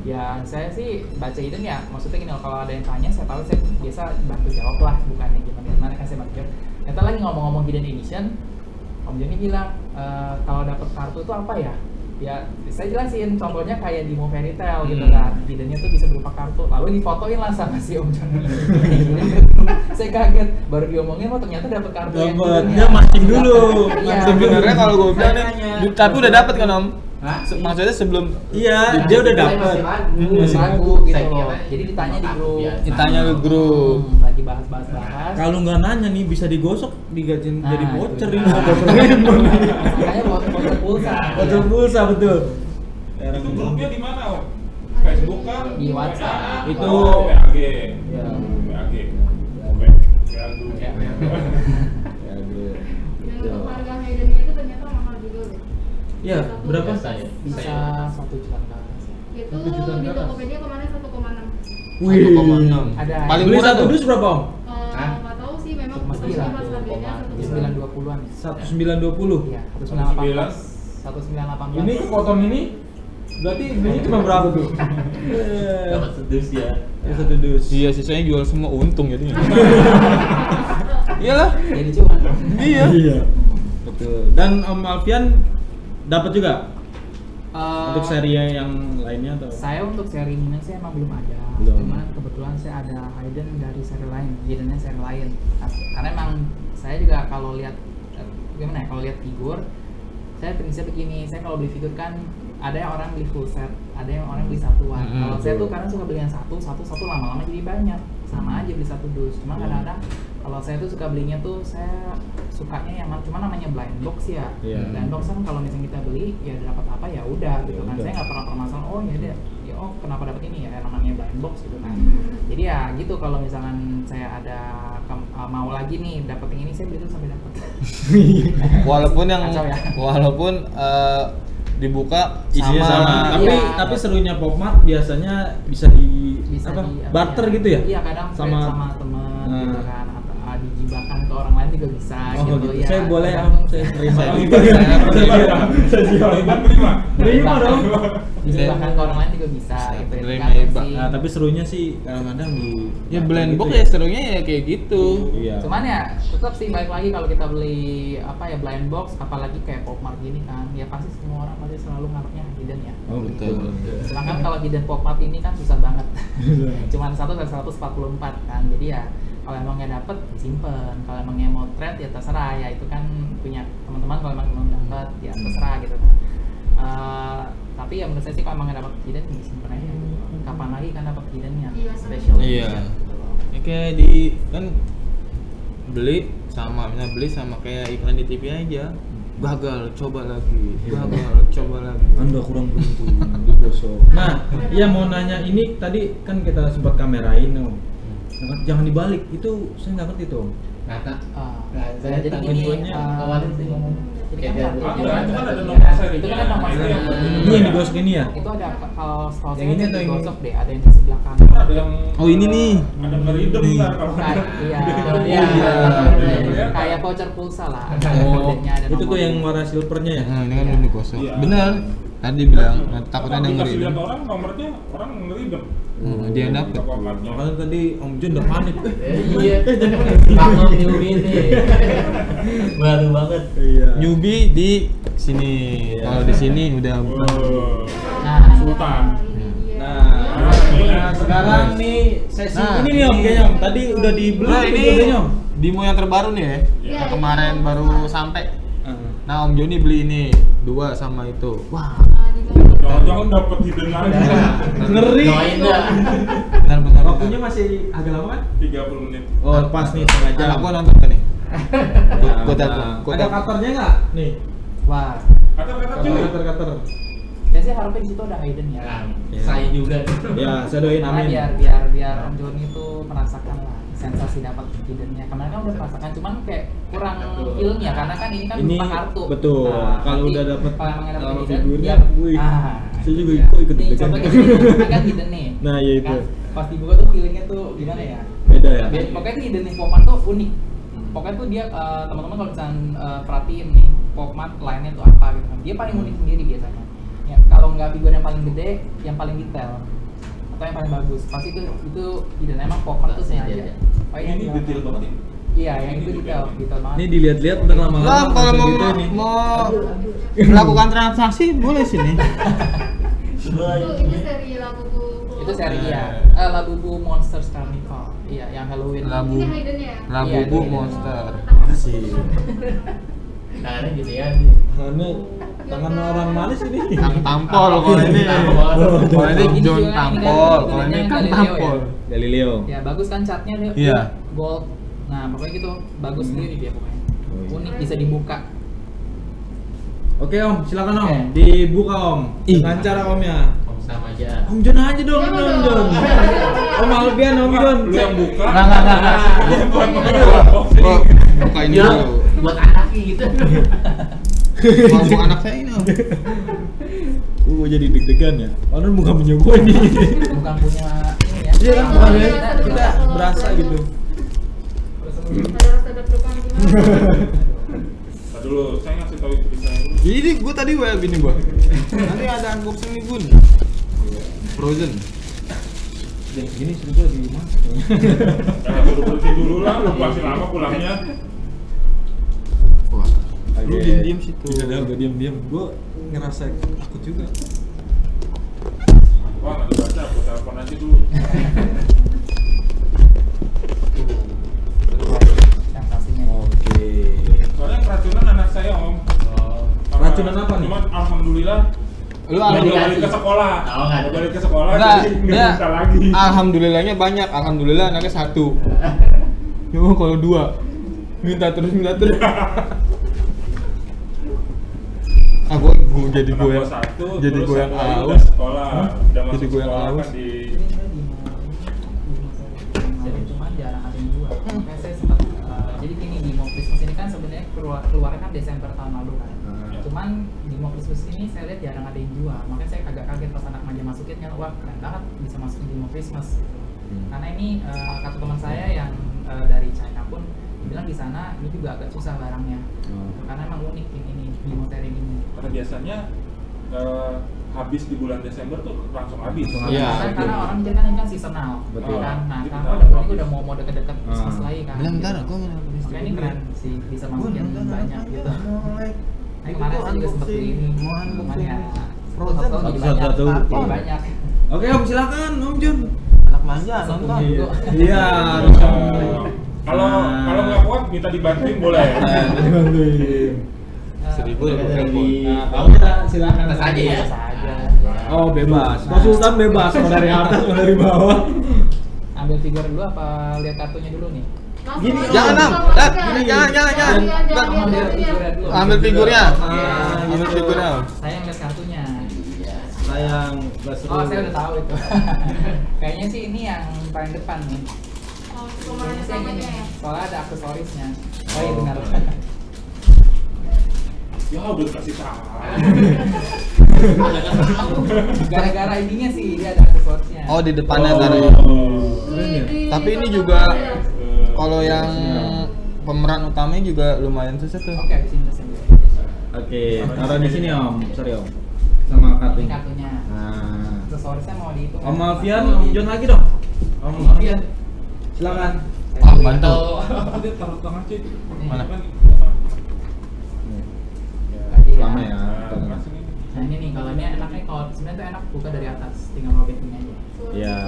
Ya saya sih baca hidden ya, maksudnya gini kalau ada yang tanya saya tahu saya biasa bantu jawab lah, bukannya gimana gimana kan saya bantu jawab. Kita lagi ngomong-ngomong hidden edition, Om Joni bilang eh, kalau dapet kartu itu apa ya? Ya saya jelasin contohnya kayak di Mo Fairy Tail gitu Hmm. kan, hiddennya tuh bisa berupa kartu, lalu difotoin lah sama si Om Joni. saya kaget, baru diomongin oh ternyata dapet kartu yang Dapet. hiddennya. Dia mancing dulu. Iya. Sebenarnya kalau gue bilang nih, tapi udah dapat kan om? Hah? Maksudnya sebelum Iya, dia udah Saya dapet. masih ragu. Hmm, Masih ragu gitu loh. Jadi ditanya di grup. kartu ditanya ke grup. Hmm, lagi bahas-bahas bahas. Kalau nggak nanya nih bisa digosok, digajin Nah, jadi voucher ini mau voucher. Makanya buat voucher pulsa. Voucher pulsa betul. Itu grupnya di mana om? Facebook kan? Di WhatsApp. Itu- oh, WAG. Ya. WAG. Group. Ya. Ya, harga hiddennya itu ternyata mahal juga loh. Iya, Satu berapa? Biasa ya. Bisa Saya- satu juta ke atas. Itu di. Tokopedia kemarin 1,6. Wih. 1,6. Ada. Paling Beli murah tuh. dus berapa om? Eh, Hah? Nggak tahu sih memang Cuma tapi sembilan. pas harganya Di sembilan dua puluhan. Satu sembilan dua puluh. Iya. Ini kepotong ini berarti belinya cuma berapa tuh? Dapat sedus ya. Ya, satu dus. Iya, sisanya jual semua untung jadinya. Iyalah. Jadi cuma. Iya. Iya. Betul. Dan Om Alfian dapat juga Eh, untuk seri yang lainnya atau? Saya untuk seri Minion saya emang belum ada. Belum. Cuman kebetulan saya ada hidden dari seri lain, hiddennya seri lain. Nah, Karena emang saya juga kalau lihat eh, gimana ya, kalau lihat figur, saya prinsip begini, saya kalau beli figur kan ada yang orang beli full set, ada yang orang beli satuan. Mm-mm, kalau saya tuh karena suka beli yang satu, satu, satu lama-lama jadi banyak. Sama aja beli satu dus. Cuma Iya. kadang-kadang kalau saya tuh suka belinya tuh saya sukanya yang cuma namanya blind box ya. Iya. Blind box kan kalau misalnya kita beli ya dapat apa ya udah gitu Ya kan. udah. Saya nggak pernah permasalahan oh ya deh ya oh kenapa dapat ini ya namanya blind box gitu kan jadi ya gitu kalau misalkan saya ada uh, mau lagi nih dapat yang ini saya beli tuh sampai dapat Walaupun yang Kacau ya. walaupun eh, dibuka Isinya sama, sama. Tapi Iya. tapi serunya Popmart biasanya bisa di bisa apa? di, barter ya, gitu ya? iya kadang sama sama sama teman Nah. gitu kan dijibahkan ke orang lain juga bisa Oh gitu, gitu. ya Saya boleh ya, saya terima. Saya terima. terima. Saya terima. Terima. Terima dong. dijibahkan ke orang lain juga bisa gitu ya. Nah, tapi serunya sih kadang-kadang di Ya blind gitu box ya serunya ya kayak gitu. Iya. Cuman ya tetap sih balik lagi kalau kita beli apa ya blind box apalagi kayak Popmart gini kan ya pasti semua orang pasti selalu ngarepnya hidden ya. Oh, betul. Sedangkan kalau hidden Popmart ini kan susah banget. Cuman satu dari 144 kan. Jadi ya kalau emangnya dapet disimpan. Kalau emangnya mau trade ya terserah ya itu kan punya teman-teman kalau emang mau dapet ya terserah gitu kan. Eh, tapi ya menurut saya sih kalau emangnya dapet hidden ya disimpan aja. gitu. Kapan lagi kan dapet hidden yang Iya, special Iya. gitu loh. Ya kayak di kan beli sama misalnya beli sama kayak iklan di TV aja. Gagal, coba lagi. Gagal, coba lagi. Anda kurang beruntung digosok. Nah, iya mau nanya ini tadi kan kita sempat kamerain om. Nah, Jangan dibalik, itu saya nggak ngerti tuh. Kata. Ah, Nah, saya jadi gini, sih ngomong. kan itu kan ada iya, nomor yang. Ini yang digosok ini ya? itu ada kalau setahu Yang saya ini yang digosok deh ada yang di sebelah kanan Ada yang Oh, ini nih. Ada ngeridem ntar kalau Kayak- iya Iya. iya. kayak voucher pulsa lah ada Oh, kodenya ada Itu tuh yang warna silvernya ya? Nah, ini kan Iya. belum digosok. Iya. Tadi bilang nah, takutnya ada yang ngeridem. lihat orang nomornya orang ngeridem. Hmm, dia yang dapet. Makanya tadi Om Jun udah panik. Eh, Iya. Takut newbie nih. Baru banget. Iya. Newbie di sini. Iya. Kalau di sini udah Wow. nah Sultan. Dia. Nah, nah, sekarang nih sesi Nah. ini nih Om kayaknya Om. Tadi udah dibeli Nah, ini. Dimo yang terbaru nih ya. Iya, ini kemarin baru sampai. Ah. Nah, Om Joni beli ini dua sama itu. Wah, Ah. Jangan-jangan dapat hidden lagi. Ngeri. Doain dah. benar benar. Waktunya masih agak lama kan? 30 menit. Oh, pas nih setengah jam. Anak gua nonton kan nih. Gua telepon, Ada telepon. cutter-nya nggak? Nih. wah cutter, cutter. saya sih harapnya di situ ada hidden ya Iya. saya juga. Ya, saya doain amin. biar biar biar Om Joni itu merasakan lah sensasi dapat hiddennya. Kemarin kan udah merasakan cuman kayak kurang feelnya karena kan ini kan Ini berupa kartu. betul. Kalau nanti udah dapet kalau hidden, figurnya, dia- wih. ah, Saya juga ya. ikut- ikut Nih, ini kan hidden nih. Nah, iya itu. Kan, pas dibuka tuh feelingnya tuh gimana ya? Beda ya. Biar- pokoknya tuh identik Popmart tuh unik. Pokoknya tuh dia eh, teman-teman kalau misalnya eh, perhatiin nih Popmart lainnya tuh apa gitu kan. Dia paling unik sendiri biasanya. Ya kalau nggak figur yang paling gede yang paling detail atau yang paling bagus pasti itu itu dan emang Popmart tuh sengaja. Dia- oh, ini, Ini detail banget ya. iya yang itu detail detail banget Ini dilihat-lihat udah lama-lama. Lah kalau mau gitu mau melakukan transaksi boleh sini. Itu itu seri Labubu. itu seri Eh. ya eh, Labubu Monsters Carnival iya yang Halloween Labu- Ini hidden ya. Labubu Iya, iya. monster. Asik. Tangannya gitu ya. nih. Tangannya tangan orang manis ini. Kang tampol kalau ini. Kalau ini John tampol, ini kalau ini kan kan Galileo tampol. Galileo. ya bagus kan catnya dia Iya. gold nah pokoknya gitu bagus sendiri dia pokoknya Oh, iya. unik bisa dibuka Oke Om, silakan Om. Dibuka Om. Ih. Dengan cara Om ya. Om sama aja. Om John aja dong, Om. John. Om Albian, Om John. Lu yang buka. Enggak, enggak, enggak, Oh, buka ini Ya, dulu. buat anaknya gitu. Mau anak saya ini. Om. Uh, jadi deg-degan ya. Padahal bukan punya gue nih. bukan punya ini ya Iya kan, bukan ya. iya. Kita berasa gitu. Dulu saya ngasih tahu istri saya. Jadi gua tadi web ini gua. Nanti ada unboxing nih Bun. Frozen. Jadi gini sebetulnya lagi masak. Eh, dulu berhenti dulu lah, lu masih lama pulangnya. Lu diem-diem situ. Iya dah, gue diem-diem. Gue ngerasa takut juga. Wah, nggak dibaca, gua telepon aja dulu. Oke. Soalnya keracunan anak saya om. Oh. Keracunan apa nih? Cuman alhamdulillah Lu udah alhamdulillah. balik ke sekolah. Oh, nggak ada. Udah balik ke sekolah Enggak, jadi nggak minta lagi. alhamdulillahnya banyak. Alhamdulillah anaknya satu. Cuma kalau dua minta terus minta terus. gua, gua jadi gua yang satu, jadi gua yang aus. udah sekolah, Hah? udah Jadi masuk gua yang aus. kan di sempat eh, jadi gini di mall Christmas ini kan sebenarnya keluar keluarnya kan Desember tahun lalu kan Ah. cuman di mall Christmas ini saya lihat jarang ada yang jual makanya saya agak kaget pas anak manja masukin kan wah keren banget bisa masukin di mall Christmas gitu. Hmm. karena ini eh, kata teman saya yang eh, dari China pun bilang di sana ini juga agak susah barangnya Oh. karena emang unik ini, ini di ini karena biasanya eh, habis di bulan Desember tuh langsung habis. Langsung Iya, karena, betul. karena orang mikir kan ini kan seasonal Betul. kan nah karena kita udah habis. udah mau mau deket-deket Christmas Ah. lagi kan Bilang bentar, gitu. gua mau nelfon istri makanya ini keren sih bisa masukin banyak gitu Nah, kemarin saya juga sempet beli ini cuman ya Frozen. Satu-satu. banyak Iya. banyak Oke Om silakan Om John. Anak manja nonton. Iya. Kalau Nah. kalau nggak kuat minta dibantuin boleh. Dibantuin. Eh, Seribu. Nah, kamu silakan Atas aja ya. Oh bebas. Konsultan bebas mau dari atas mau dari bawah. ambil figur dulu apa lihat kartunya dulu nih Gini, jangan, Am. langsung Eh, gini, jangan, jangan, jangan. Jangan, jangan, jangan, ambil jangan. figurnya Ambil figurnya. Ah, Ambil figurnya. saya yang lihat kartunya Iya. Sayang, oh saya udah tahu itu kayaknya sih ini yang paling depan nih soalnya ada aksesorisnya oh iya Oh. benar Ya udah kasih tahu. gara-gara ininya sih dia ada aksesorisnya Oh di depannya Oh. ya? Di- Tapi ini juga ya. Kalau yang pemeran utamanya juga lumayan susah tuh. oke di sini sini Oke, taruh di sini Om. Sorry Om. Sama ini kartunya. kartunya Nah. aksesorisnya mau dihitung Om Alfian, Om John lagi dong. Om Alfian. Silakan. Ah, bantu. Dia taruh tangan sih. Mana? Kan, Tadi ya. Lama ya. Nah, ini. Nih kalau ini enaknya kalau sebenarnya tuh enak buka dari atas tinggal robek ini aja. Iya.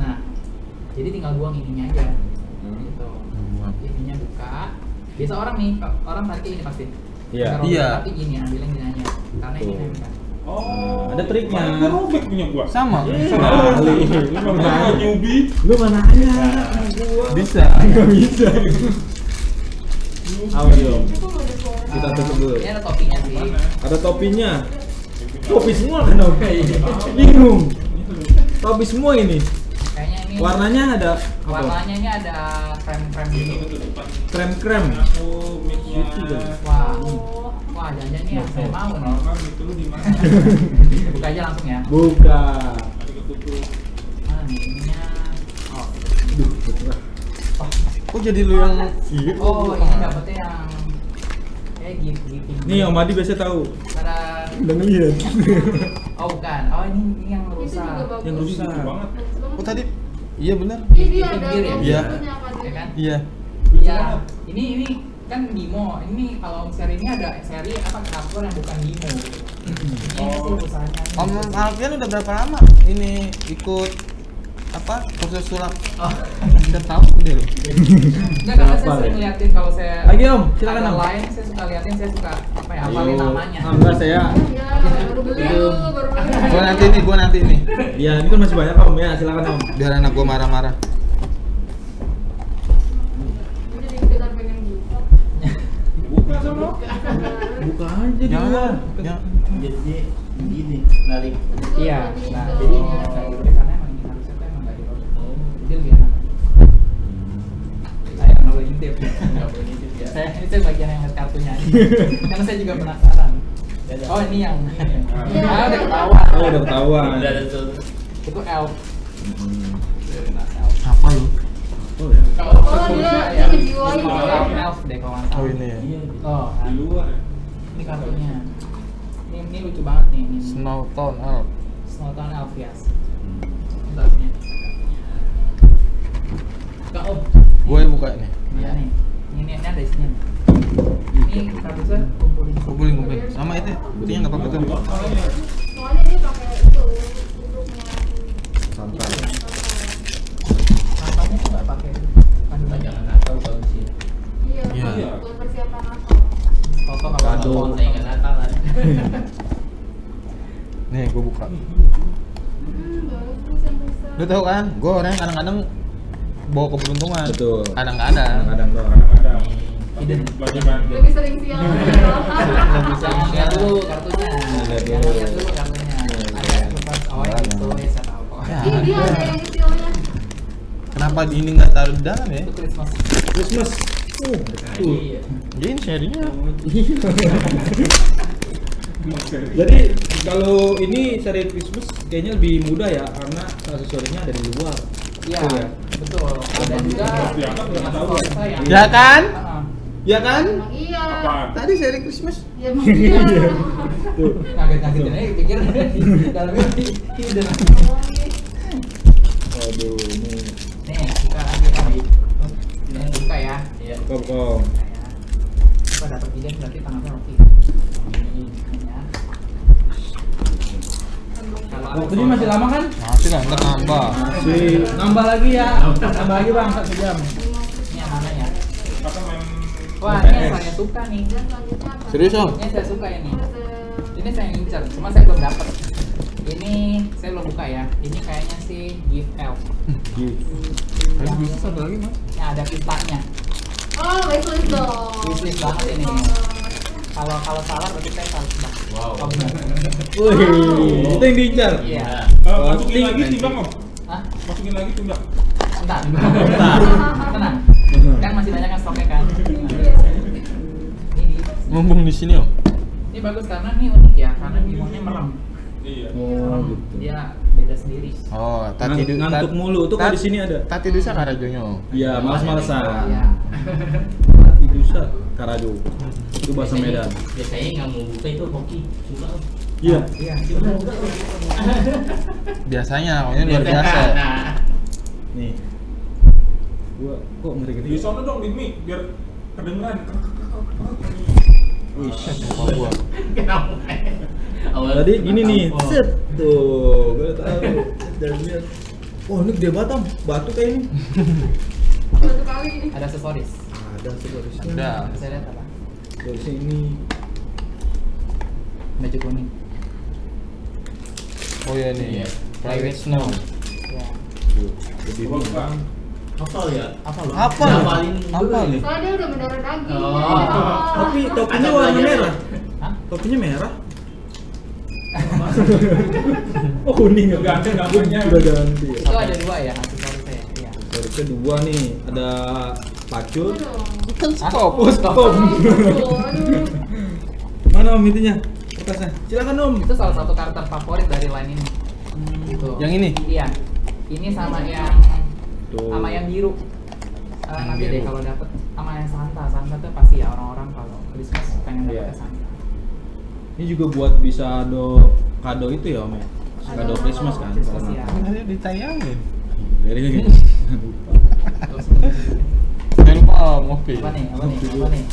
Nah jadi tinggal buang ininya aja. Hmm. Gitu. Ininya buka. Biasa orang nih orang tarik ini pasti. Iya. Iya. Tapi gini ambilnya gini aja. Karena ini Tuh. Oh, Ada triknya. Mana robek punya gua. Sama. Kali. Lu nggak pernah newbie. Lu mana ada gua? Bisa. Nggak bisa. Om? Kita tutup dulu. Ini ada topinya sih. Mana? Ada topinya. Topi semua kan Om? Bingung. Topi semua ini. Kayaknya ini Warnanya ada apa? warnanya ini ada krem-krem gitu. Krem-krem. Aku mic-nya. Itu dah. Wah. Wah jangan nih yang saya mau nih. Normal itu lu di mana? Buka aja langsung ya. Buka. Ada ketutup. Mana nih ininya? Oh. Kok jadi lu yang iya? Oh, ini dapetnya yang kayak. Nih Om Adi biasa tahu. Ada Udah ngeliat. Oh bukan, oh ini, ini yang rusak. Yang rusak. Banget. Oh tadi iya benar. Iya, dia ada ya? Iya. Iya. Ya, ini ini kan Dimo. Ini kalau seri ini ada seri apa cover yang bukan Dimo. gitu. Usahanya. Om Alfian udah berapa lama ini ikut apa kursus sulap? Oh. Udah tahu deh lu. Enggak karena saya sering ya? liatin kalau saya Lagi, Om, silakan, Om. lain saya suka liatin saya suka apa ya hafalin namanya. Ah, enggak saya. Ya, baru beli lu, baru beli. Gua nanti nih, gua nanti nih. Ya, ini kan masih banyak Om ya, silakan Om. Biar anak gua marah-marah. Jadi ikutan pengen buka. Buka aja dia. Jangan. Jangan. Jadi gini, narik. Iya. Nah, itu. jadi karena emang ini harusnya tuh emang nggak dipakai. Jadi lebih enak. Saya nggak boleh intip. Nggak boleh ngintip ya. Saya saya bagian yang kartunya. karena saya juga penasaran. Oh ini yang Iya. ah udah ketahuan. Oh, udah ketahuan. Tuh. Itu elf. Oh. Kalau kalau dia- bisa dia ngejiwain small ya. elf, elf deh kalau nggak salah. Ini ya. Oh, Di luar ini kartunya. Ini, ini lucu banget nih. Ini Snowton Elf. Snowtown elf ya. Ini kartunya. Kak Om. Gue buka nih. Iya nih. Ini ini ada isinya. Ini kardusnya kumpulin. Kumpulin kumpulin. Sama itu. Buktinya nggak apa-apa tuh. Soalnya dia kalau nggak Natal lah. Nih, gue buka. Hmm. Lu tahu kan? Gue orang kadang-kadang bawa keberuntungan. Betul. Kadang-kadang. Kadang-kadang doang. Ada. Lebih sering dulu kartunya. Lihat dulu. kartunya. Ada ya ada yang kecilnya. Kenapa ini nggak taruh di dalam ya? Itu Christmas. Christmas. Uh. Iya. Jadi serinya. Jadi kalau ini seri Christmas kayaknya lebih mudah ya karena aksesorisnya ada di luar. Iya, Betul ya? betul. Ada juga tahu. skotsa yang Ya kan? Ya kan? Iya. Tadi seri Christmas. Ya emang iya. Tuh. Kaget-kagetin aja pikir dalamnya hidden. Iya. Aduh, ini Nih, buka lagi Om. Ini buka ya. Kok kok. Buka ya. Kita dapat hidden berarti tangannya oke. Ini ya. Kalau waktunya masih lama kan? Masih lah, ntar nambah. Masih nambah lagi ya. Nambah lagi Bang, satu jam. Ini yang mana ya? Apa main Wah, ini yang saya suka nih. Dan selanjutnya apa? Serius om? Ini saya suka ini. Ini saya incar, cuma saya belum dapet. Ini saya belum buka ya. Ini kayaknya sih gift elf. Yang- bisa satu lagi mas. Yang ada pistanya. Oh, wishlist dong. Wishlist banget ini. Kalau kalau salah berarti saya salah. Wow. Benar. Wih, itu yang diincar. Iya. Eh, masukin lagi timbang om. Hah? Masukin lagi timbang. Bentar. Bentar. Tenang. Kan masih banyak kan stoknya kan. Ini Mumpung di sini om. ini bagus karena ini unik ya, karena bimonya merem. Iya. Oh, Merem. gitu. Dia beda sendiri. Oh, tati Ngan- ngantuk mulu. Tuh kalau di sini ada. Tati dusa karajonya om. Iya, males-malesan. Iya. Mati dusa Karajo. Itu bahasa Biasanya- Medan. Biasanya yang mau buka itu hoki. Suka. Iya. Iya. Biasanya, pokoknya luar biasa. Nah, Nih. Gua kok ngeri-ngeri. Di sana dong di mic biar kedengeran. Wih. Oh, gua. kenapa? Awal- Tadi gini nih, Oh. set tuh, gue tahu. Dan lihat, oh ini gede banget Om. batu kayak ini. Satu kali ini. Ada aksesoris. Ada sebarisnya. Ada. Saya lihat apa? Dari sini. Baju kuning. Oh iya nih. Iya. Private Snow. Ya. Gede Coba nih. buka. Hafal ya? Apa lo? Apa? Ngapalin Apa dulu. nih? Soalnya dia udah mendarah daging. Oh. Tapi topinya warna merah. Hah? Topinya merah. oh kuning ya? Ganti gambarnya. Udah ganti ya. Itu ada dua ya aksesorisnya. Iya. Harusnya dua nih, ada pacul. Iya. Kan stop. Oh, stop. Aduh. Mana om itunya? Kertasnya. Silakan om. Itu salah satu karakter favorit dari line ini. Gitu. Yang ini? Iya. Ini sama yang Tuh. sama yang biru. Eh, nanti deh kalau dapet sama yang Santa, Santa tuh pasti ya orang-orang kalau Christmas pengen Iya. dapet Santa. Ini juga buat bisa kado kado itu ya Om ya. Kado Kado Christmas kan. Christmas, ya. ditayangin. Dari Terus Jangan lupa Om, ngopi. apa nih? Apa nih? Apa nih?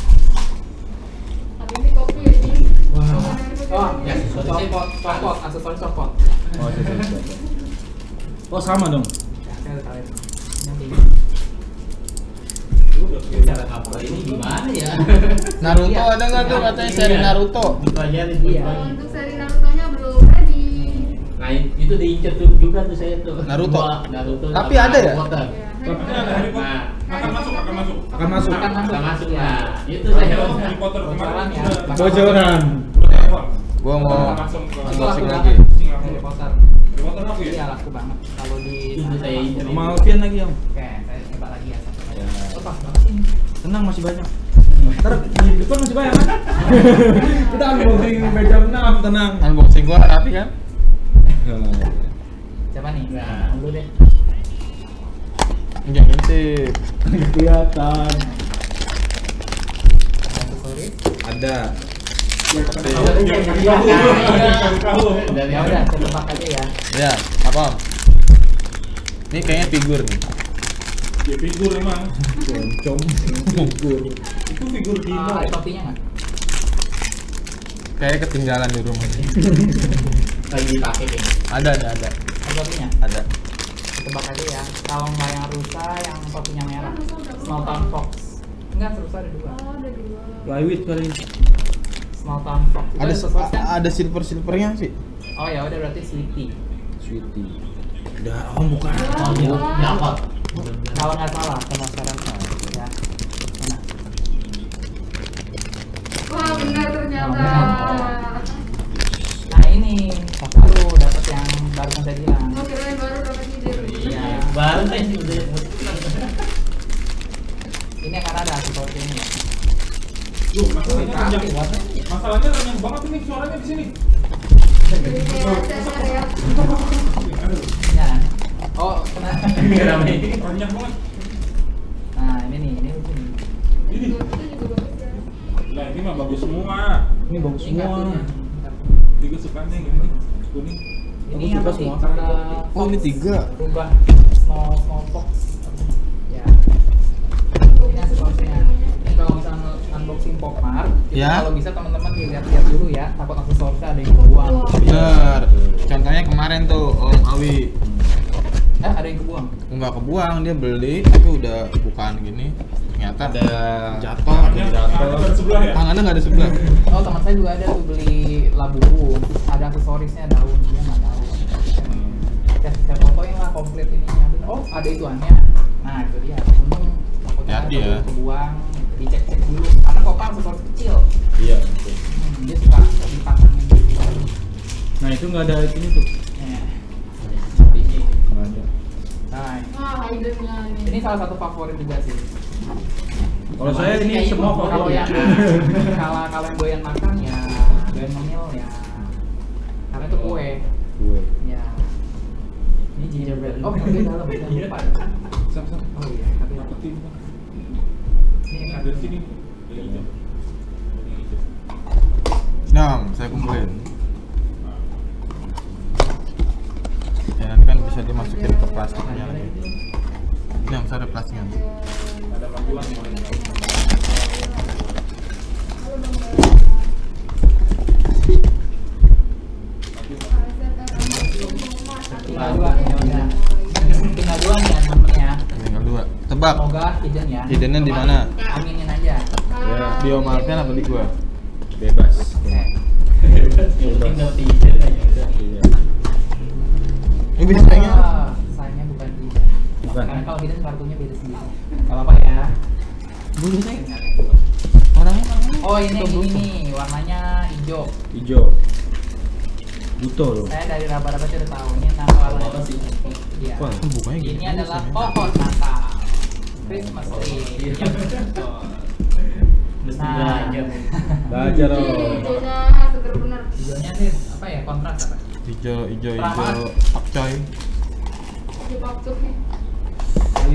Tapi ini kopi ini. Wah. Oh, Ya, aksesoris. copot, copot, aksesoris copot. Oh, siap. Oh, sama dong. Ya, saya tahu itu. Nanti. Cara apa ini gimana ya Naruto ada nggak tuh katanya seri Naruto? dipelajarin Iya. Untuk seri Naruto-nya belum ready. nah itu diincer tuh juga tuh saya tuh Naruto? Dua, Naruto Tapi ada ya? Ya, Potter. Nah, Akan masuk, akan masuk. Akan masuk. Akan masuk. Akan masuk Ya. itu saya Harry Potter kemarin Bocoran ya. Bocoran. Gua mau unboxing laku lagi. Harry Potter. Harry Potter aku ya? Iya laku banget. Kalau di saya Alfian lagi Om. Tenang masih banyak. Ntar di depan masih banyak kan? Kita unboxing jam 6, tenang. unboxing gua rapi kan? Coba nih. Nah. Nah, dulu deh. Jangan ngintip. Kelihatan. Ada Ya udah, aja ya. Ya, apa? Ini kayaknya figur nih. Ya figur emang. Concom. Figur. Itu figur Dino. Ah, ada topinya nggak? Kayaknya ketinggalan di rumah. lagi pakai ini Ada, ada, ada. Ada topinya? Ada. Tebak aja ya. Kalau nggak yang rusa, yang topinya merah. Kan rusa udah Small keluar. Town Fox. Enggak, rusa ada dua. Oh, ada dua. Flyweight kali ini. Small Town Fox. Itu Ada kan? ada silver silvernya sih. Oh ya udah berarti Sleepy. Sweetie. Udah, Om bukan. oh iya dapat Kalau nggak salah, penasaran ya. Mana? Wah, benar ternyata. Nah ini baru dapat yang baru saya bilang. Oh, baru dapat ide. Iya. baru saya sudah Ini akan ada aksesoris ini ya. Duh, masalahnya kencang banget ini suaranya di sini. CSR ya. Oh, kena. rame kencang banget. Nah ini nih, ini. Ini. Ya. Lah ini mah bagus semua. Ini bagus Ini semua. Juga sukanya gini nih. Kuning. Ini Aku suka apa sih? semua. Oh, ini tiga. Rubah small small fox. Ya. Ini aksesorisnya. Ini kalau misalnya unboxing itu Ya. kalau bisa teman-teman dilihat-lihat dulu ya. Takut aksesorisnya ada yang kebuang. Bener. Contohnya kemarin tuh Om Awi Eh, ada yang kebuang. nggak kebuang dia beli tapi udah bukaan gini ternyata Ada jatuh jatuh. sebelah ya? tangannya nggak ada sebelah Oh, teman saya juga ada tuh beli labu ada aksesorisnya daun dia nggak tahu. Saya, saya fotoin lah komplit ininya. Oh, ada ituannya. Nah, itu dia. Untung takutnya ada ya. kebuang, dicek-cek dulu. Karena kok kan aksesoris kecil. Iya. betul. Hmm, dia suka dipasangin gitu. Nah itu nggak ada ini tuh. Ya. Ada. Nah, ini salah satu favorit juga sih. Kalau saya ini semua kalau favorit. yang kalau kalau yang doyan makan ya doyan ngemil ya karena itu kue Gue. ya ini gingerbread oh ini dalam lupa Sam, sam. oh iya tapi Dapetin. ini Ada di sini. Nah, saya kumpulin. Ya nanti kan bisa dimasukin ke plastiknya lagi. Ini yang besar plastiknya. Tinggal dua tinggal dua nih temennya Tinggal dua. Tebak. semoga hidden ya Hiddennya di mana? aminin aja Ya, Di Om Alfian apa di gua? Bebas. yang penting dapat izin aja Iya. Ini bisa sayangnya. Ah, sayangnya bukan hidden Bukan. karena kalau hidden kartunya beda sendiri kalau apa ya Bulu saya. Orangnya orangnya. oh ini ini nih warnanya hijau Hijau. Buto loh. saya dari raba-raba sudah tahu ini nama warna apa sih Iya. Wah, Kan bukanya gini. Ini adalah pohon Natal. Christmas tree. Iya, betul. mesti Nah. belajar Belajar Ini loh. hiddennya seger bener. Hijaunya sih apa ya kontras apa? Hijau, hijau, Selamat. hijau. Pakcoy.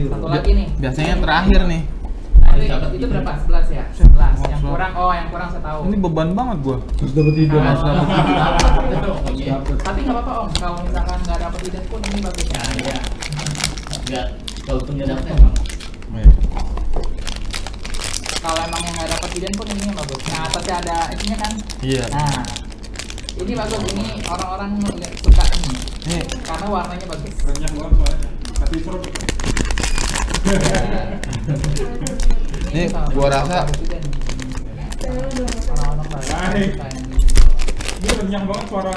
Satu lagi nih. Biasanya terakhir nih. Nah, itu, itu berapa? 11 ya? 11. Yang kurang oh yang kurang saya tahu. Ini beban banget gua. Terus dapat ide. Nah, Betul, oke. Tapi nggak apa-apa om, kalau misalkan nggak dapet ide pun ini bagus. Nah, iya. Enggak, walaupun nggak dapet emang. Kalau emang yang nggak dapet ide pun ini yang bagus. Nah atasnya ada ininya kan? Iya. Nah, ini bagus. Ini orang-orang suka ini. Nih, Karena warnanya bagus. Renyah banget soalnya. Nih, kalau- gua rasa-. Orang-orang ini. Ini renyah banget suara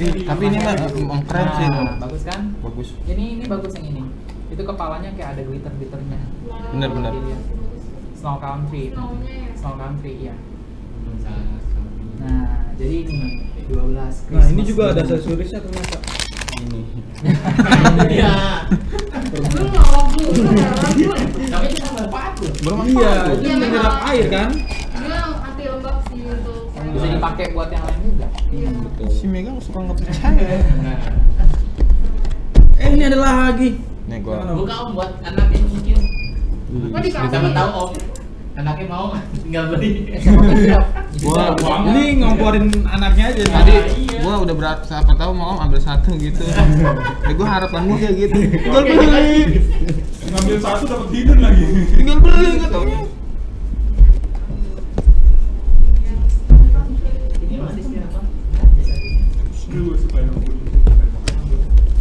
tapi ini mah emang keren sih. Nah, bagus kan? Bagus. Ini ini bagus yang ini. Itu kepalanya kayak ada glitter glitternya. Bener bener. Snow Country. Ya. Snow Country, iya. Salah. Nah, jadi ini 12 Nah, ini Christmas juga ada aksesorisnya ternyata. Ini. Iya. Dulu, heran gue. Tapi itu kan manfaat loh. Iya, itu Iya, menyerap air kan? Dia anti lembab sih untuk bisa dipakai buat yang lain juga. Iya. Si Mega suka nggak percaya. Nah, Eh, ini ada lagi. Nih gua. buka om buat anaknya mungkin. Kok dikasih? Siapa tahu om anaknya mau tinggal beli. Gua Ini ngomporin anaknya aja. tadi iya. gua udah berat siapa tahu mau ambil satu gitu. ya gua harapan gua kayak gitu. Tinggal beli. Ngambil satu dapat hidden lagi. Tinggal beli katanya. Ini masih siapa? Dulu supaya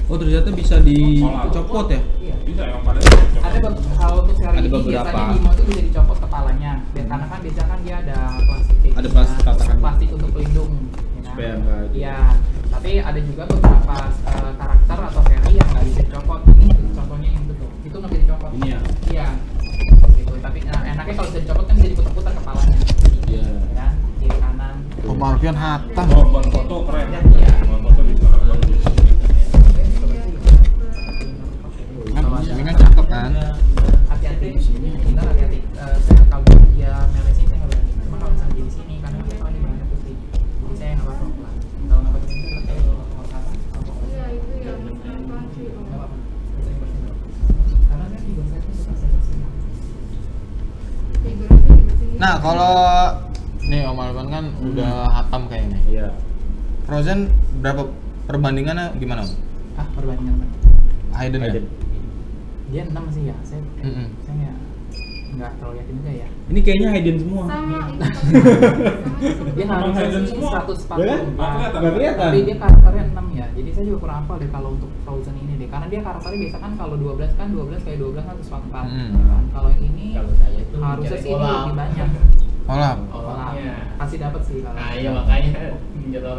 Oh, ternyata bisa dicopot ya? Iya. Bisa emang pada Ada be- kalau untuk seri Ada ini beberapa. biasanya limo itu bisa dicopot kepalanya. Dan karena kan biasanya kan dia ada plastik. Ada plastik kan. katakan. Plastik untuk pelindung. ya kan? Supaya. Iya. Tapi ada juga beberapa eh, karakter atau seri yang nggak bisa dicopot. Ini contohnya yang itu tuh. Itu nggak bisa dicopot. Ini ya? Iya. Gitu. Tapi nah, enaknya kalau bisa dicopot kan bisa diputar-putar kepalanya. Iya. Ya kan? Kiri kanan. Hatam. Oh, buat foto keren. Iya. Nah, kalau nih Om Alfian kan udah hatam kayaknya. Iya. Frozen berapa perbandingannya gimana? Om? ah perbandingan apa? Hayden ya? Hayden. dia 6 sih ya saya Mm-mm. saya nggak terlalu yakin juga ya Ini kayaknya hidden semua. sama ini dia Hayden sih semua? 140 Ya kan? Nggak kelihatan. Tapi dia karakternya 6 ya jadi saya juga kurang hafal deh kalau untuk Frozen ini deh karena dia karakternya biasa kan kalau 12 kan 12 kayak 12 kan 144 Hmm. Kan kalau yang ini Kalau saya tuh harusnya sih ini lebih banyak Kolam. Kolamnya. pasti dapat sih kalau Nah, iya makanya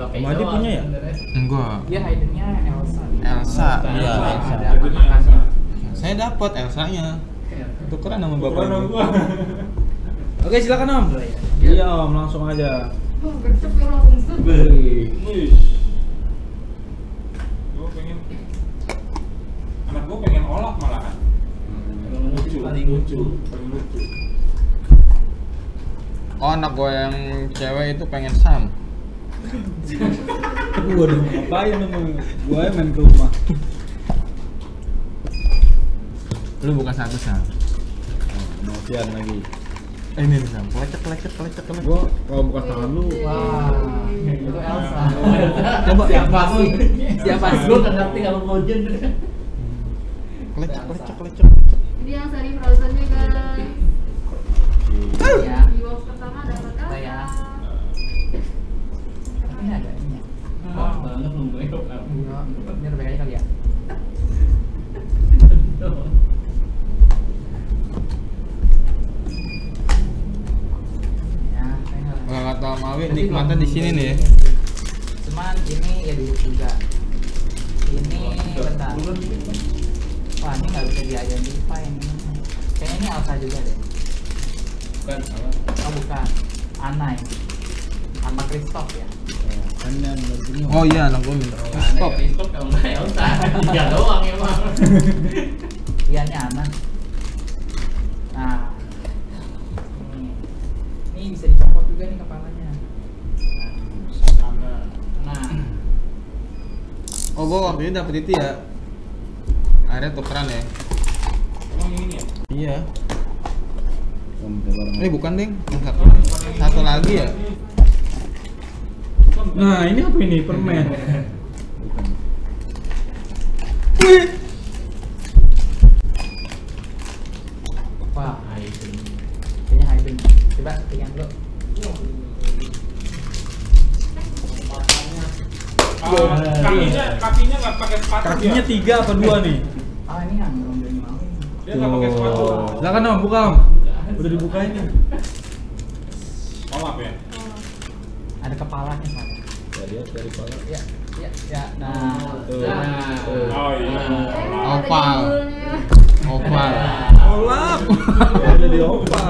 Om Adi punya ya? Enggak. dia Haydennya Elsa Elsa. Elsa. Iya. Elsa. Saya dapat Elsanya. Tukeran sama Bukan bapaknya. gua. Oke, silakan Om. Iya, Om, langsung aja. Oh, gercep ya langsung set. Gua pengen anak gua pengen olak malahan. Lucu. Paling lucu. Paling lucu. Oh, anak gue yang cewek itu pengen Sam. Gua udah ngapain sama gua main ke rumah. Lu bukan satu Sam. Lagi. Eh, ini Sam. Lecek, lecek, lecek, lecek. Gua kalau buka tangan lu, wah itu Elsa Coba. siapa sih siapa sih Gue nggak ngerti kalau Mojen. Lecek, lecek, lecek. Ini yang seri Frozen-nya guys. ya Di box pertama dapat Kita ya. Ini ada ini Wah, banget gue. Iya, ini kali ya Jadi nikmatnya di sini nih ya. Cuman ini ya duduk juga. Ini bentar. Wah ini nggak bisa di-identify ini. Kayaknya ini Alsa juga deh. Bukan salah. Oh bukan. Anai. Sama Christoph ya. Punya. Oh iya, anak gue minta. Stop. Stop kalau nggak Elsa. Tiga doang emang. Iya ini Ana. Gue waktu itu dapet itu ya. Akhirnya tukeran ya. Emang yang ini ya? Iya. Eh, Eh bukan ding, yang satu, satu lagi ya. Nah, ini apa ini? Permen. Wah, kakinya nggak pakai sepatu Kakinya tiga apa dua nih? Ah, ini yang belum jadi mau. Dia nggak pakai sepatu. Silakan om, buka om. Udah dibukain nih. Oh maaf ya. Ada kepalanya Pak. Ya, lihat dari kepala. Ya, ya, ya. Nah, Tuh. nah. Oh iya. Opal. Opal. Olap. Ada di opa.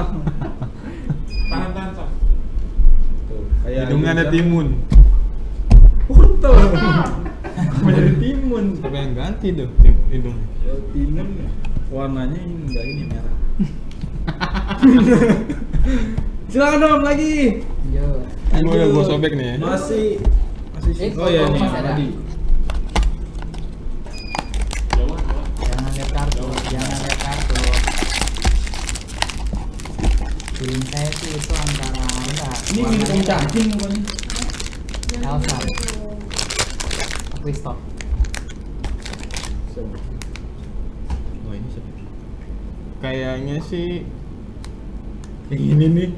Tahan tahan Sob. Tuh, kayak Hidungnya ada timun. Porto. Menjadi timun. Siapa yang ganti tuh tim- hidungnya? Ya, timun warnanya ini enggak ini merah. Silakan om lagi. Yo. Ini udah gua sobek nih ya. Masih masih Eh, Oh iya oh, nih tadi. Jangan lihat kartu, jangan lihat kartu. Feeling saya sih itu antara enggak. Ini om cacing apa nih? Elsa. Stop. Oh ini siapa? Kayaknya sih Yang ini nih.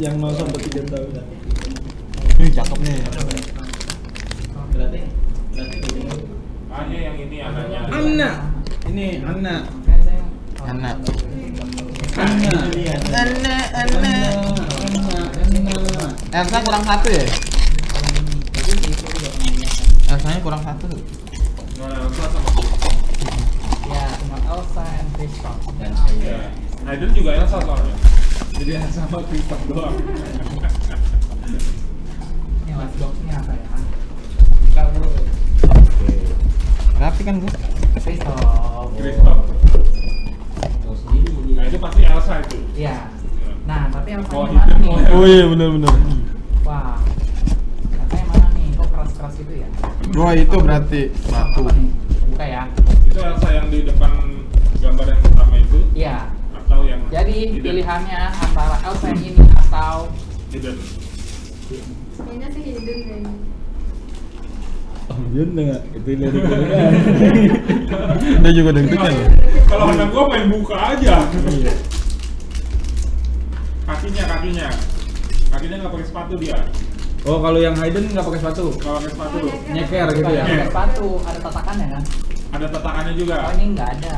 yang 0 sampai 3 tahun. ini cakep nih. Berarti berarti. Hanya yang ini anaknya. Anna. Ini Anna. Kayak saya Anak. Anna. Elsa kurang satu ya? Elsanya kurang satu. Elsa sama Ya, cuma Elsa and Kristoff. Dan Ya. Hayden juga Elsa soalnya. Jadi Elsa sama Kristoff doang. Ini last boxnya apa ya? Buka dulu. Rapi kan gua? Kristoff. Kristoff. Nah itu pasti Elsa itu. Iya. Nah, tapi Elsa Oh, ini mana Hayden nih? mau- Oh iya benar benar. Wah. Katanya mana nih? Kok keras-keras gitu ya? Wah itu berarti batu. Buka ya. Itu Elsa yang di depan gambar yang pertama itu Iya. atau yang Jadi Hayden? pilihannya antara Elsa yang ini atau Hayden. Kayaknya sih hidden deh. Om Jun enggak? Itu lihat Dia juga deg-degan. Kalau anak gua main buka aja. Kakinya kakinya. Kakinya nggak pakai sepatu dia. Oh, kalau yang Hayden nggak pakai sepatu. Kalau pakai sepatu Oh, nyeker. Nyeker gitu ya. pakai sepatu, ada tatakannya kan? ada tatakannya juga. Oh ini nggak ada.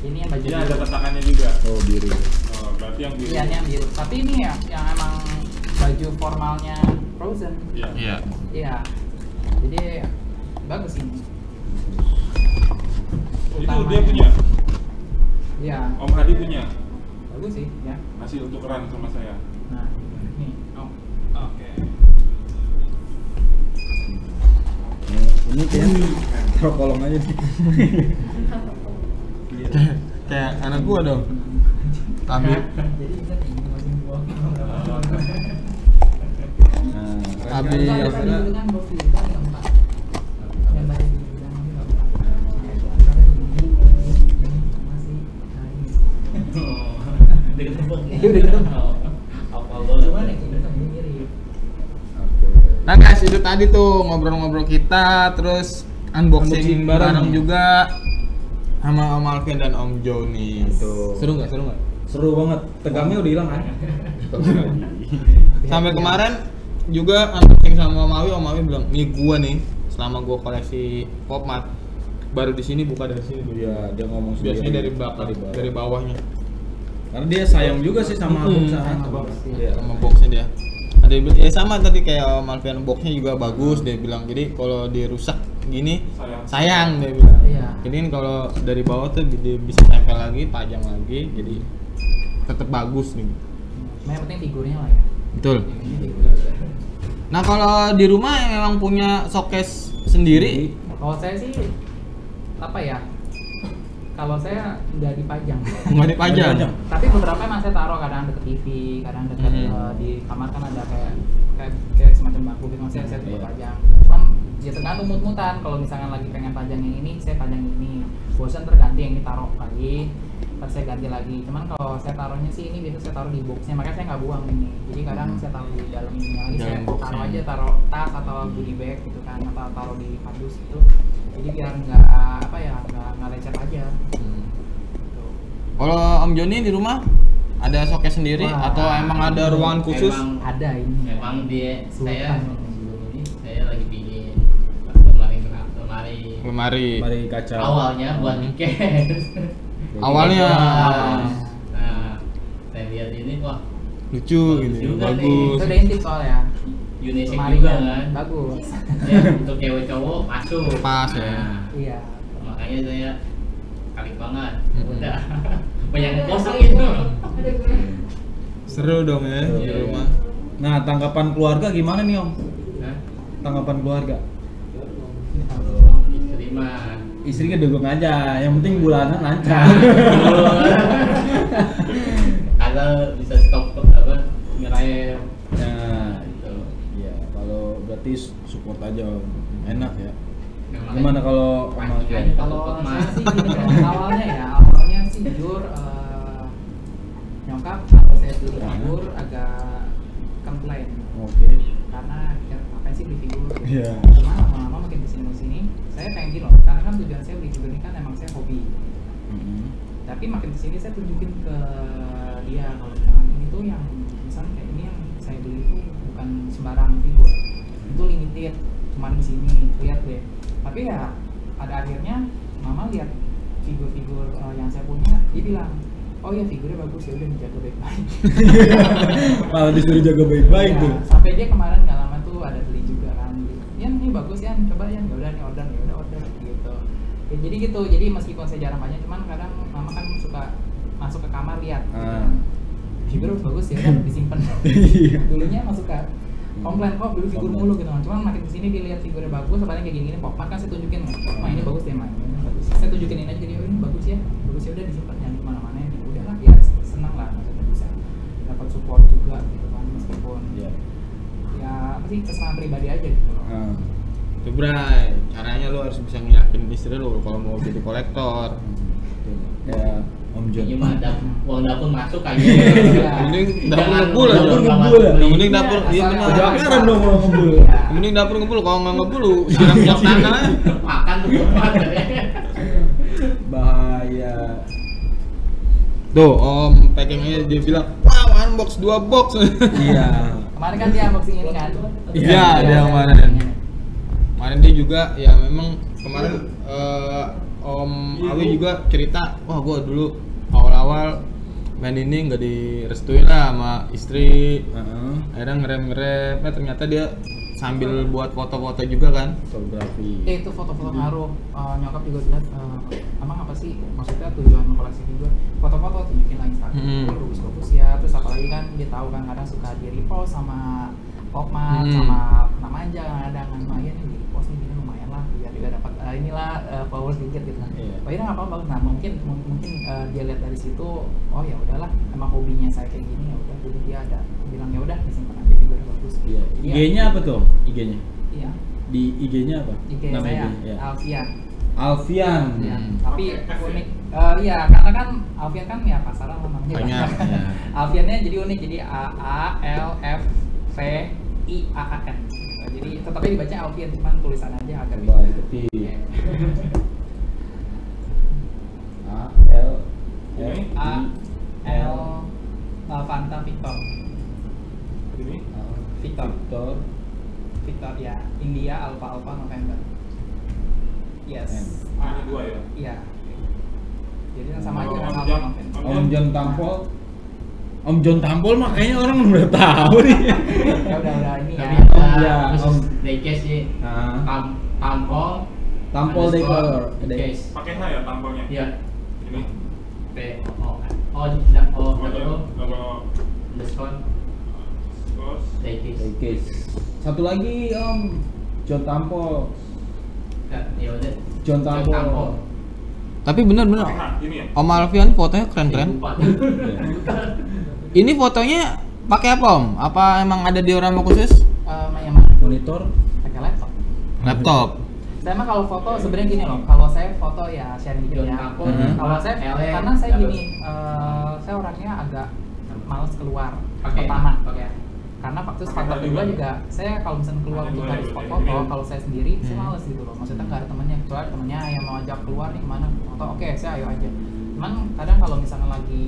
Ini yang baju Ini ada biru. tatakannya juga. Oh, biru. Oh, berarti yang biru. Iya ini yang biru. Tapi ini ya yang emang baju formalnya Frozen. Iya. Iya. Iya. Jadi bagus ini. Itu Utamanya. dia punya. Iya. Om Hadi punya. Bagus sih ya. Masih untuk run sama saya. Nah, nih. Oh. Oke. Ini kayaknya taruh kolong aja nih. Kayak anak gua dong. Tapi Jadi kan Udah ketebak. Iya, udah ketebak. Oh, Apa? Cuman yang mirip. Nah guys itu tadi tuh ngobrol-ngobrol kita terus unboxing, Unboxing bareng, bareng. juga sama Om Alvin dan Om Joe nih. Tuh. Seru nggak? Seru nggak? Seru banget. Tegangnya udah hilang kan? Sampai kemarin juga unboxing sama Om Awi, Om Awi bilang, nih gua nih selama gua koleksi Popmart baru di sini buka dari sini. Iya, dia ngomong sendiri. Biasanya dari Dari bawah. dari bawahnya. Karena dia sayang juga sih sama Mm-mm. box Sama box. box, sama boxnya dia ada yang ya sama tadi kayak Om Alfian boxnya juga bagus dia bilang jadi kalau dirusak gini Sayang. sayang dia bilang Iya. jadi kan kalau dari bawah tuh dia bisa tempel lagi pajang lagi jadi tetap bagus nih yang penting figurnya lah ya. betul nah kalau di rumah yang memang punya showcase sendiri Kalau saya sih apa ya? Kalau saya nggak dipajang. nggak dipajang. Tapi beberapa emang saya taruh kadang deket TV, kadang deket Hmm. eh, di kamar kan ada kayak kayak, kayak semacam bangku gitu, masih saya saya pajang. Cuman ya tergantung mut-mutan kalau misalkan lagi pengen pajang yang ini saya pajang ini. Bosan terganti yang ini taruh lagi. Terus saya ganti lagi. Cuman kalau saya taruhnya sih ini biasa saya taruh di boxnya. Makanya saya nggak buang ini. Jadi kadang saya taruh di dalam ini. Lagi saya Dalam boxnya. taruh aja taruh tas atau goodie bag gitu kan atau taruh di kardus itu jadi biar nggak apa ya nggak nggak lecet aja Hmm. Kalau Om Joni di rumah ada showcase sendiri Wah. atau emang ada ruangan khusus? Emang- ada ini Memang dia saya ini saya lagi bikin lemari lemari Lemari. Mari kaca. awalnya buat weekend. Awalnya. Nah, saya lihat ini wah Lucu Bagus gitu. nih. Bagus. itu ada intip soalnya unisex Lemari juga kan, kan. bagus Ya, untuk cewek cowok masuk. Pas, ya. Nah, iya makanya saya klik banget. Udah banyak yang kosong itu. Seru dong ya di Iya. rumah. Nah, tanggapan keluarga gimana nih Om? Nah, Tanggapan keluarga. terima. Istrinya dukung aja, yang penting bulanan lancar. Kalau bisa stop apa nah, iya, berarti support aja Om. Enak ya. Memang Gimana kalau kalau saya sih awalnya ya awalnya sih jujur eh, nyokap kalau saya Ya. figur agak komplain Oke. karena ya, ngapain sih beli figur gitu. Iya. cuma lama-lama makin ke sini ke sini saya pengen gini loh karena kan tujuan saya beli figur ini kan emang saya hobi Mm-mm. tapi makin ke sini saya tunjukin ke dia kalau misalkan ini tuh yang misalnya kayak ini yang saya beli itu bukan sembarang figur itu limited cuma di sini lihat deh tapi ya pada akhirnya mama lihat figur-figur eh, yang saya punya dia bilang oh ya figurnya bagus ya udah dijaga baik-baik Malah disuruh jaga baik-baik Ya, tuh. sampai dia kemarin nggak lama tuh ada beli juga kan ya ini bagus ya coba ya udah nih order ya udah order gitu ya, jadi gitu jadi meskipun saya jarang banyak cuman kadang mama kan suka masuk ke kamar lihat gitu Ah. kan. figur bagus ya udah disimpan Iya. dulunya masuk ke komplain kok beli figur mulu gitu. Kan cuman makin ke sini dia lihat figurnya bagus apalagi kayak gini-gini pop kan saya tunjukin. Wah ini bagus ya main ini bagus. Saya tunjukin ini aja gini oh ini bagus ya bagus ya udah disimpan jangan ke mana-mana ya udah lah ya senang lah maksudnya bisa dapat support juga gitu kan meskipun Iya. ya apa sih kesenangan pribadi aja gitu loh. Tuh Bray, caranya lu harus bisa ngeyakin istri lu kalau mau jadi kolektor. Tuh, Kayak Om John. Iya mah dap- uang dapur masuk aja. Iya. Yang penting dapur Jangan ngebul aja. dapur uang ngebul. Yang penting dapur, iya benar. Kebakaran dong kalau ngebul. Iya. Yang penting dapur ngebul, kalau nggak ngebul lu siram minyak tanah. Makan tuh buat Bahaya. Tuh, Om packing aja dia bilang, "Wow, unbox dua box." Iya. kemarin kan dia unboxing ini kan Iya, dia kemarin. Kemarin dia juga ya memang kemarin eh, Om Awi juga cerita, wah gua dulu awal-awal main ini nggak direstuin lah sama istri. Heeh. Akhirnya ngerem-ngerem, eh ternyata dia sambil buat foto-foto juga kan. Fotografi. eh itu foto-foto ngaruh Eh, nyokap juga lihat eh, emang apa sih maksudnya tujuan koleksi figur foto-foto tunjukin lah Instagram Hmm. "Oh, bagus-bagus ya terus apalagi kan dia tahu kan kadang suka di repost sama Pokmat Hmm. sama Namanja ada kan lumayan di repost gini lumayan lah biar juga dapat eh, inilah eh, power sedikit gitu kan Iya. oh iya nggak apa-apa bagus nah mungkin mung- mungkin eh, dia lihat dari situ oh ya udahlah emang hobinya saya kayak gini ya udah jadi dia ada bilang ya udah disimpan aja figurnya bagus Iya. Ya- IG-nya apa tuh? IG-nya? iya Di IG-nya apa? IG Nama saya IG-nya? Iya. Alfian Alfian. Ya, Hmm. tapi unik. Eh, iya, karena kan Alfian kan ya pasaran lah namanya. Banyak, ya. Alfiannya jadi unik, jadi A A L F V I A A N. Jadi tetapi dibaca Alfian, cuman tulisan aja agak beda. ketik. A L A L Fanta Victor. Ini Victor. Victor Victor ya. India Alpha Alpha November. Yes. hanya dua ya. Iya. Jadi sama aja November. Om John Tampol Om John Tampol mah kayaknya orang udah tahu nih Ya udah udah ini ya. Tapi Om, ya, Om. daycase sih. Nah. Tam tampol. Tampol decor. Daycase. Pakai H ya tampilnya. Iya. Ini. P O O tidak O Oh, double ya. O underscore daycase. Case. Satu lagi Om John Tampol Ya, ya udah. John Tampol. Tapi bener-bener pakai H ini ya. Om Alfian fotonya keren-keren. Lupa. Ini fotonya pakai apa Om? Apa emang ada diorama khusus? Eh, yang? Monitor Pakai laptop. Laptop. Saya mah kalau foto sebenarnya gini loh, kalau saya foto ya sharing dikit ya. Mhm. Kalau saya LA, karena saya gini, eh, saya orangnya agak males keluar Oke. pertama. Oke. Karena faktor Pakai faktor kedua kan? juga saya kalau misalnya keluar untuk ya, foto, kalau saya sendiri saya Hmm. males gitu loh. Maksudnya nggak ada temennya, kecuali temennya yang mau ajak keluar nih ke mana foto, oke saya ayo aja. Cuman kadang kalau misalnya lagi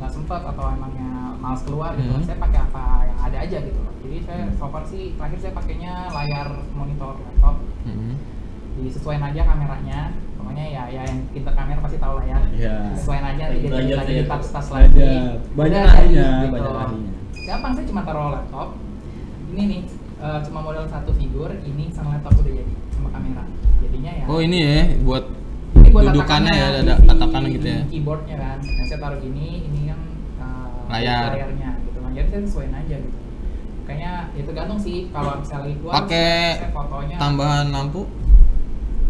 nggak sempet atau emangnya males keluar gitu, Hmm. saya pakai apa yang ada aja gitu loh. Jadi saya so far sih terakhir saya pakainya layar monitor laptop Mhm. disesuaikan aja kameranya pokoknya ya ya yang pinter kamera pasti tahu lah ya Iya. sesuaiin aja jadi lagi saya di tas tas lagi. Banyak jadi, gitu. banyak ahlinya. gampang saya cuma taruh laptop ini nih eh, cuma modal satu figur ini sama laptop udah jadi sama kamera jadinya ya Oh ini ya buat ini buat dudukannya ya, tatakannya, ada katakan gitu ya. keyboardnya kan nah, saya taruh gini ini kan eh, Layar. layarnya gitu kan jadi saya sesuaiin aja gitu kayaknya ya tergantung sih kalau misalnya keluar pakai fotonya tambahan lampu.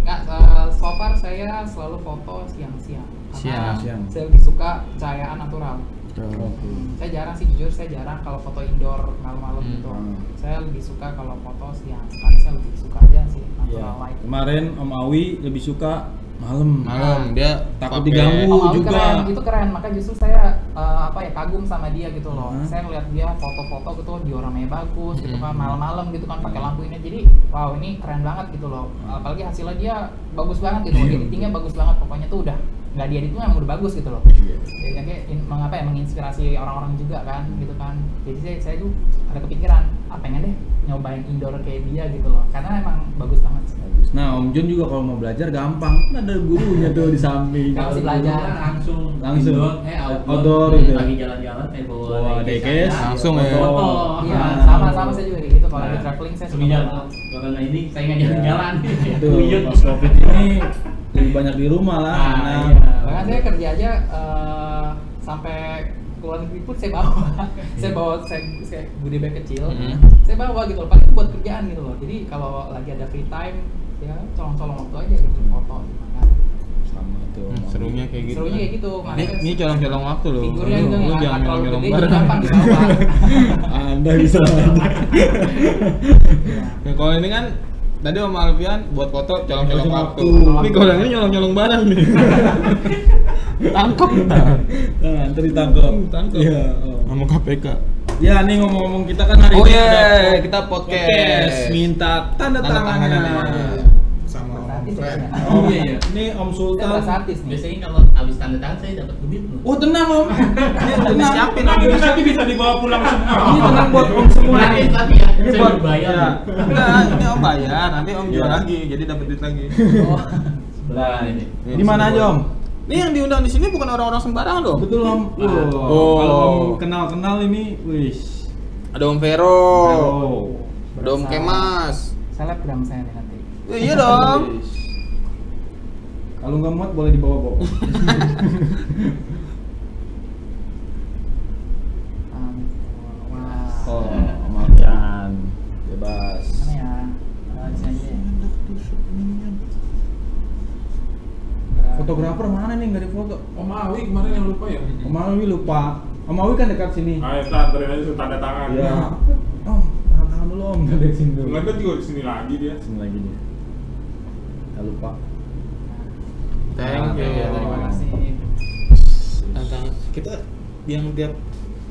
Nggak, eh, so far saya selalu foto siang-siang karena Siang. Siang. saya lebih suka cahayaan natural. Oke. Hmm, saya jarang sih jujur saya jarang kalau foto indoor malam-malam Hmm. gitu. Saya lebih suka kalau foto siang karena saya lebih suka aja sih natural light. Kemarin Om Awi lebih suka malam. Malam dia Takut pakai- diganggu. Oh, juga. keren, itu keren. Makanya justru saya eh, apa ya kagum sama dia gitu loh. Hmm. Saya ngeliat dia foto-foto gitu dioramanya bagus gitu kan Hmm. malam-malam gitu kan pakai lampu ini. Jadi wow ini keren banget gitu loh. Apalagi hasilnya dia bagus banget gitu loh. Editingnya bagus banget pokoknya tuh udah nggak diedit tuh emang udah bagus gitu loh. Jadi kayak mengapa ya menginspirasi orang-orang juga kan gitu kan. Jadi saya saya tuh ada kepikiran ah pengen deh nyobain indoor kayak dia gitu loh. Karena emang bagus banget. Bagus. Nah, Om Jun juga kalau mau belajar gampang. Kan ada gurunya tuh di samping. Kalau masih belajar. langsung Langsung. indoor, eh outdoor, Outdoor gitu. lagi jalan-jalan eh bawa daycase, saya, langsung foto. ya. foto. Iya, Ah. sama sama saya juga kayak gitu. Kalau lagi Nah, traveling saya suka semenjak banget. corona ini saya nggak jalan-jalan Itu pas Covid ini lebih banyak di rumah lah. Ah, Nah, iya. Bahkan saya kerja aja eh, sampai keluar negeri pun saya bawa. saya bawa saya, saya goodie bag kecil. Mhm. Saya bawa gitu loh. Paling itu buat kerjaan gitu loh. Jadi kalau lagi ada free time ya colong-colong waktu aja gitu foto gimana. sama tuh. Hmm, serunya kayak gitu. Serunya kayak gitu. Ini, makanya ini colong-colong waktu loh. Figurnya Lu, lu nggak jangan gede, gampang dibawa. Anda bisa aja. Ya, kalau ini kan tadi Om Alfian buat foto colong-colong Colong waktu. Ini ini nyolong-nyolong barang nih. Tangkap. Nah, nanti ditangkap. Tangkap. Iya. oh. Ngomong KPK. Ya, nih ngomong-ngomong kita kan hari Oh ini iya, ada kita podcast. minta tanda, Tanda tangannya. Tangannya. Sama Bahasa artis ya. Om, Iya, iya. Ini Om Sultan. bahasa artis nih. biasanya kalau habis tanda tangan saya dapat duit loh Oh tenang Om. Ini Udah tenang. disiapin Nanti, nanti bisa dibawa pulang semua. Ini tenang buat Om semua. Nih. tapi ya Ini buat ya. Enggak, ini Om bayar, nanti Om jual Iya. lagi, jadi dapat duit lagi. Oh. Nah, ini Di mana aja Om? Ini yang diundang di sini bukan orang-orang sembarangan dong. Betul Om. Oh. Oh. Kalau Om kenal-kenal ini, wih. Ada Om Vero, Oh. ada Om Kemas. Selebgram saya nih nanti. Iya dong. Kalau nggak muat boleh dibawa-bawa. Um, wah. Oh, Om Alfian. Bebas. Mana ya? Ya. Fotografer mana nih nggak difoto? Om Awi kemarin yang lupa ya? Om Awi lupa. Om Awi kan dekat sini. Ayo, ntar anterin aja tanda tangan. Iya. Oh, tangan tangan dulu Om, nggak dari sini dulu. Kan juga di sini lagi dia. Sini lagi dia. Nggak lupa. Thank you. Ya, terima kasih. Tantangan kita yang tiap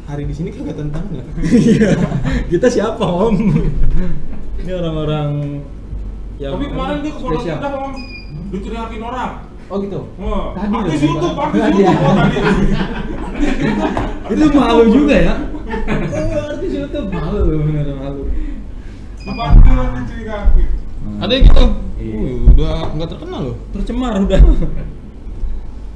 hari di sini kagak tantangan ya? Iya. Kita siapa Om? Ini orang-orang yang Tapi kemarin dia ke pondok om, diteriakin orang. Oh gitu. Wah, Tadi artis YouTube, artis Tadi YouTube, ya. oh tadi. Itu malu juga ya? Oh, artis YouTube malu bener malu. Dibantu diteriakin. Ada yang gitu. Iya. Wih, udah nggak terkenal loh. Tercemar udah.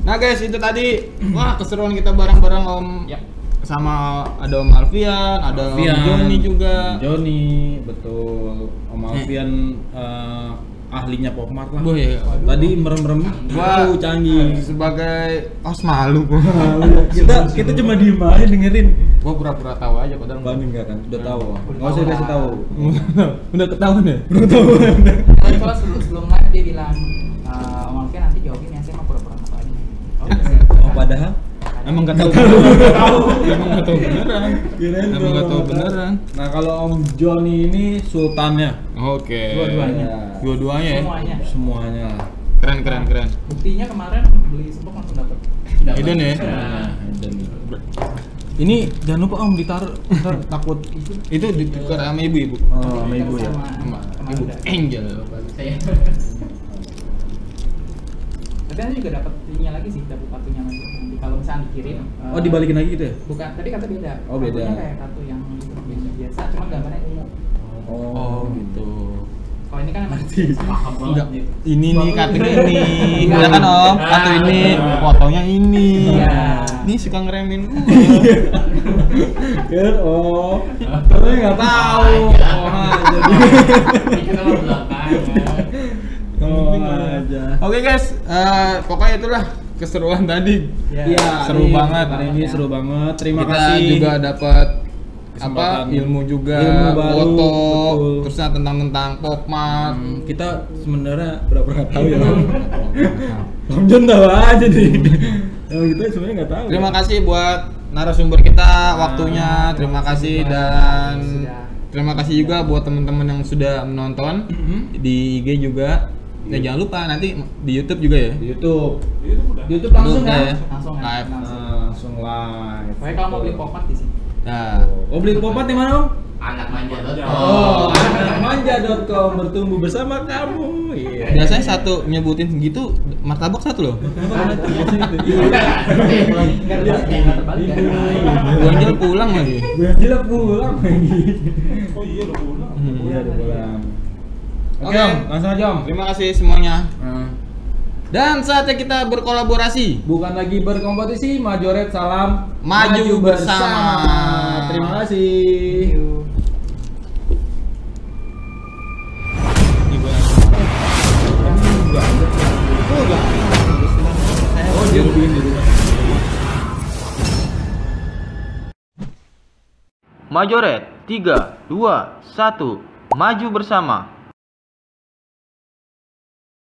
Nah guys, itu tadi wah keseruan kita bareng-bareng Om Ya. sama ada Om Alfian, ada Om Joni juga. Joni, betul. Om Alfian eh, ahlinya Popmart lah. Wah, iya. Tadi merem-merem. Wah, Wow, canggih. sebagai os malu gua. kita kita cuma diem aja dengerin. Gua pura-pura tahu aja padahal Bani enggak kan? Udah tahu. Udah Enggak usah tahu lah. tahu. Udah ketahuan ya? Kalau soal sebelum sebelum live dia bilang, "Eh, nanti jawabin ya, saya mau pura-pura tahu aja. Oh, Padahal Emang gak tahu. Emang gak tahu beneran. Kirain Emang gak tahu Bro. beneran. Nah kalau Om Joni ini sultannya. Oke. Dua-duanya. Dua-duanya ya. Semuanya. Semuanya. Keren keren keren. Buktinya kemarin beli sebok langsung dapet. Eden ya. Nah, dan ini jangan lupa Om ditaruh ntar takut itu. Itu ditukar sama ibu ibu. Oh, sama ibu ya. Sama, ibu. Angel. Saya Tapi Anda juga dapat ininya lagi sih, dapat kartunya lagi. Kalau misalnya dikirim. Oh eh, dibalikin lagi gitu ya? Bukan, tadi kata beda. Oh, beda. Kartunya kayak kartu yang biasa, cuma gambarnya ungu. Oh gitu. Kalau ini kan emang paham banget nih. Ini nih kartu ini. Ya kan om, kartu ini, fotonya ini. Iya. Ini suka ngeremin. Kan oh. Tapi nggak tahu. Oh, aja. Oh. Oke guys, eh, pokoknya itulah keseruan tadi. Iya, seru ini- banget. Hari ini seru banget. Terima Kita kasih. juga dapat apa ilmu juga, Ilmu baru, foto, betul. terusnya tentang tentang Pokmart. Hmm, kita sebenarnya berapa nggak tahu ya. Om. Om Jon tahu aja nih. Yang kita sebenarnya nggak tahu. Terima kasih buat narasumber kita waktunya. Terima kasih dan Sudah. terima kasih juga buat teman-teman yang sudah menonton di IG juga. Dan jangan lupa nanti di YouTube juga ya. di YouTube. Itu udah. Di YouTube langsung kan? ya? Langsung kan? Live. Langsung. Nah, langsung live. Pokoknya kalau mau beli popmat di sini. Nah, Oh, beli popat di mana, Om? Anak manja Oh, anakmanja.com bertumbuh bersama kamu. Iya. biasanya satu nyebutin segitu martabak satu loh. Enggak terbalik ya, nggak terbalik ya. Gua aja pulang lagi. Gue aja pulang lagi. Oh iya udah pulang. Iya, udah pulang. Oke, Oke. Om, langsung aja, Om. Terima kasih semuanya. Nah, Dan saatnya kita berkolaborasi. bukan lagi berkompetisi, Majoret salam Maju bersama. Terima kasih. Thank you. Oh, dia bikin di rumah. Majoret 3, 2, 1 Maju bersama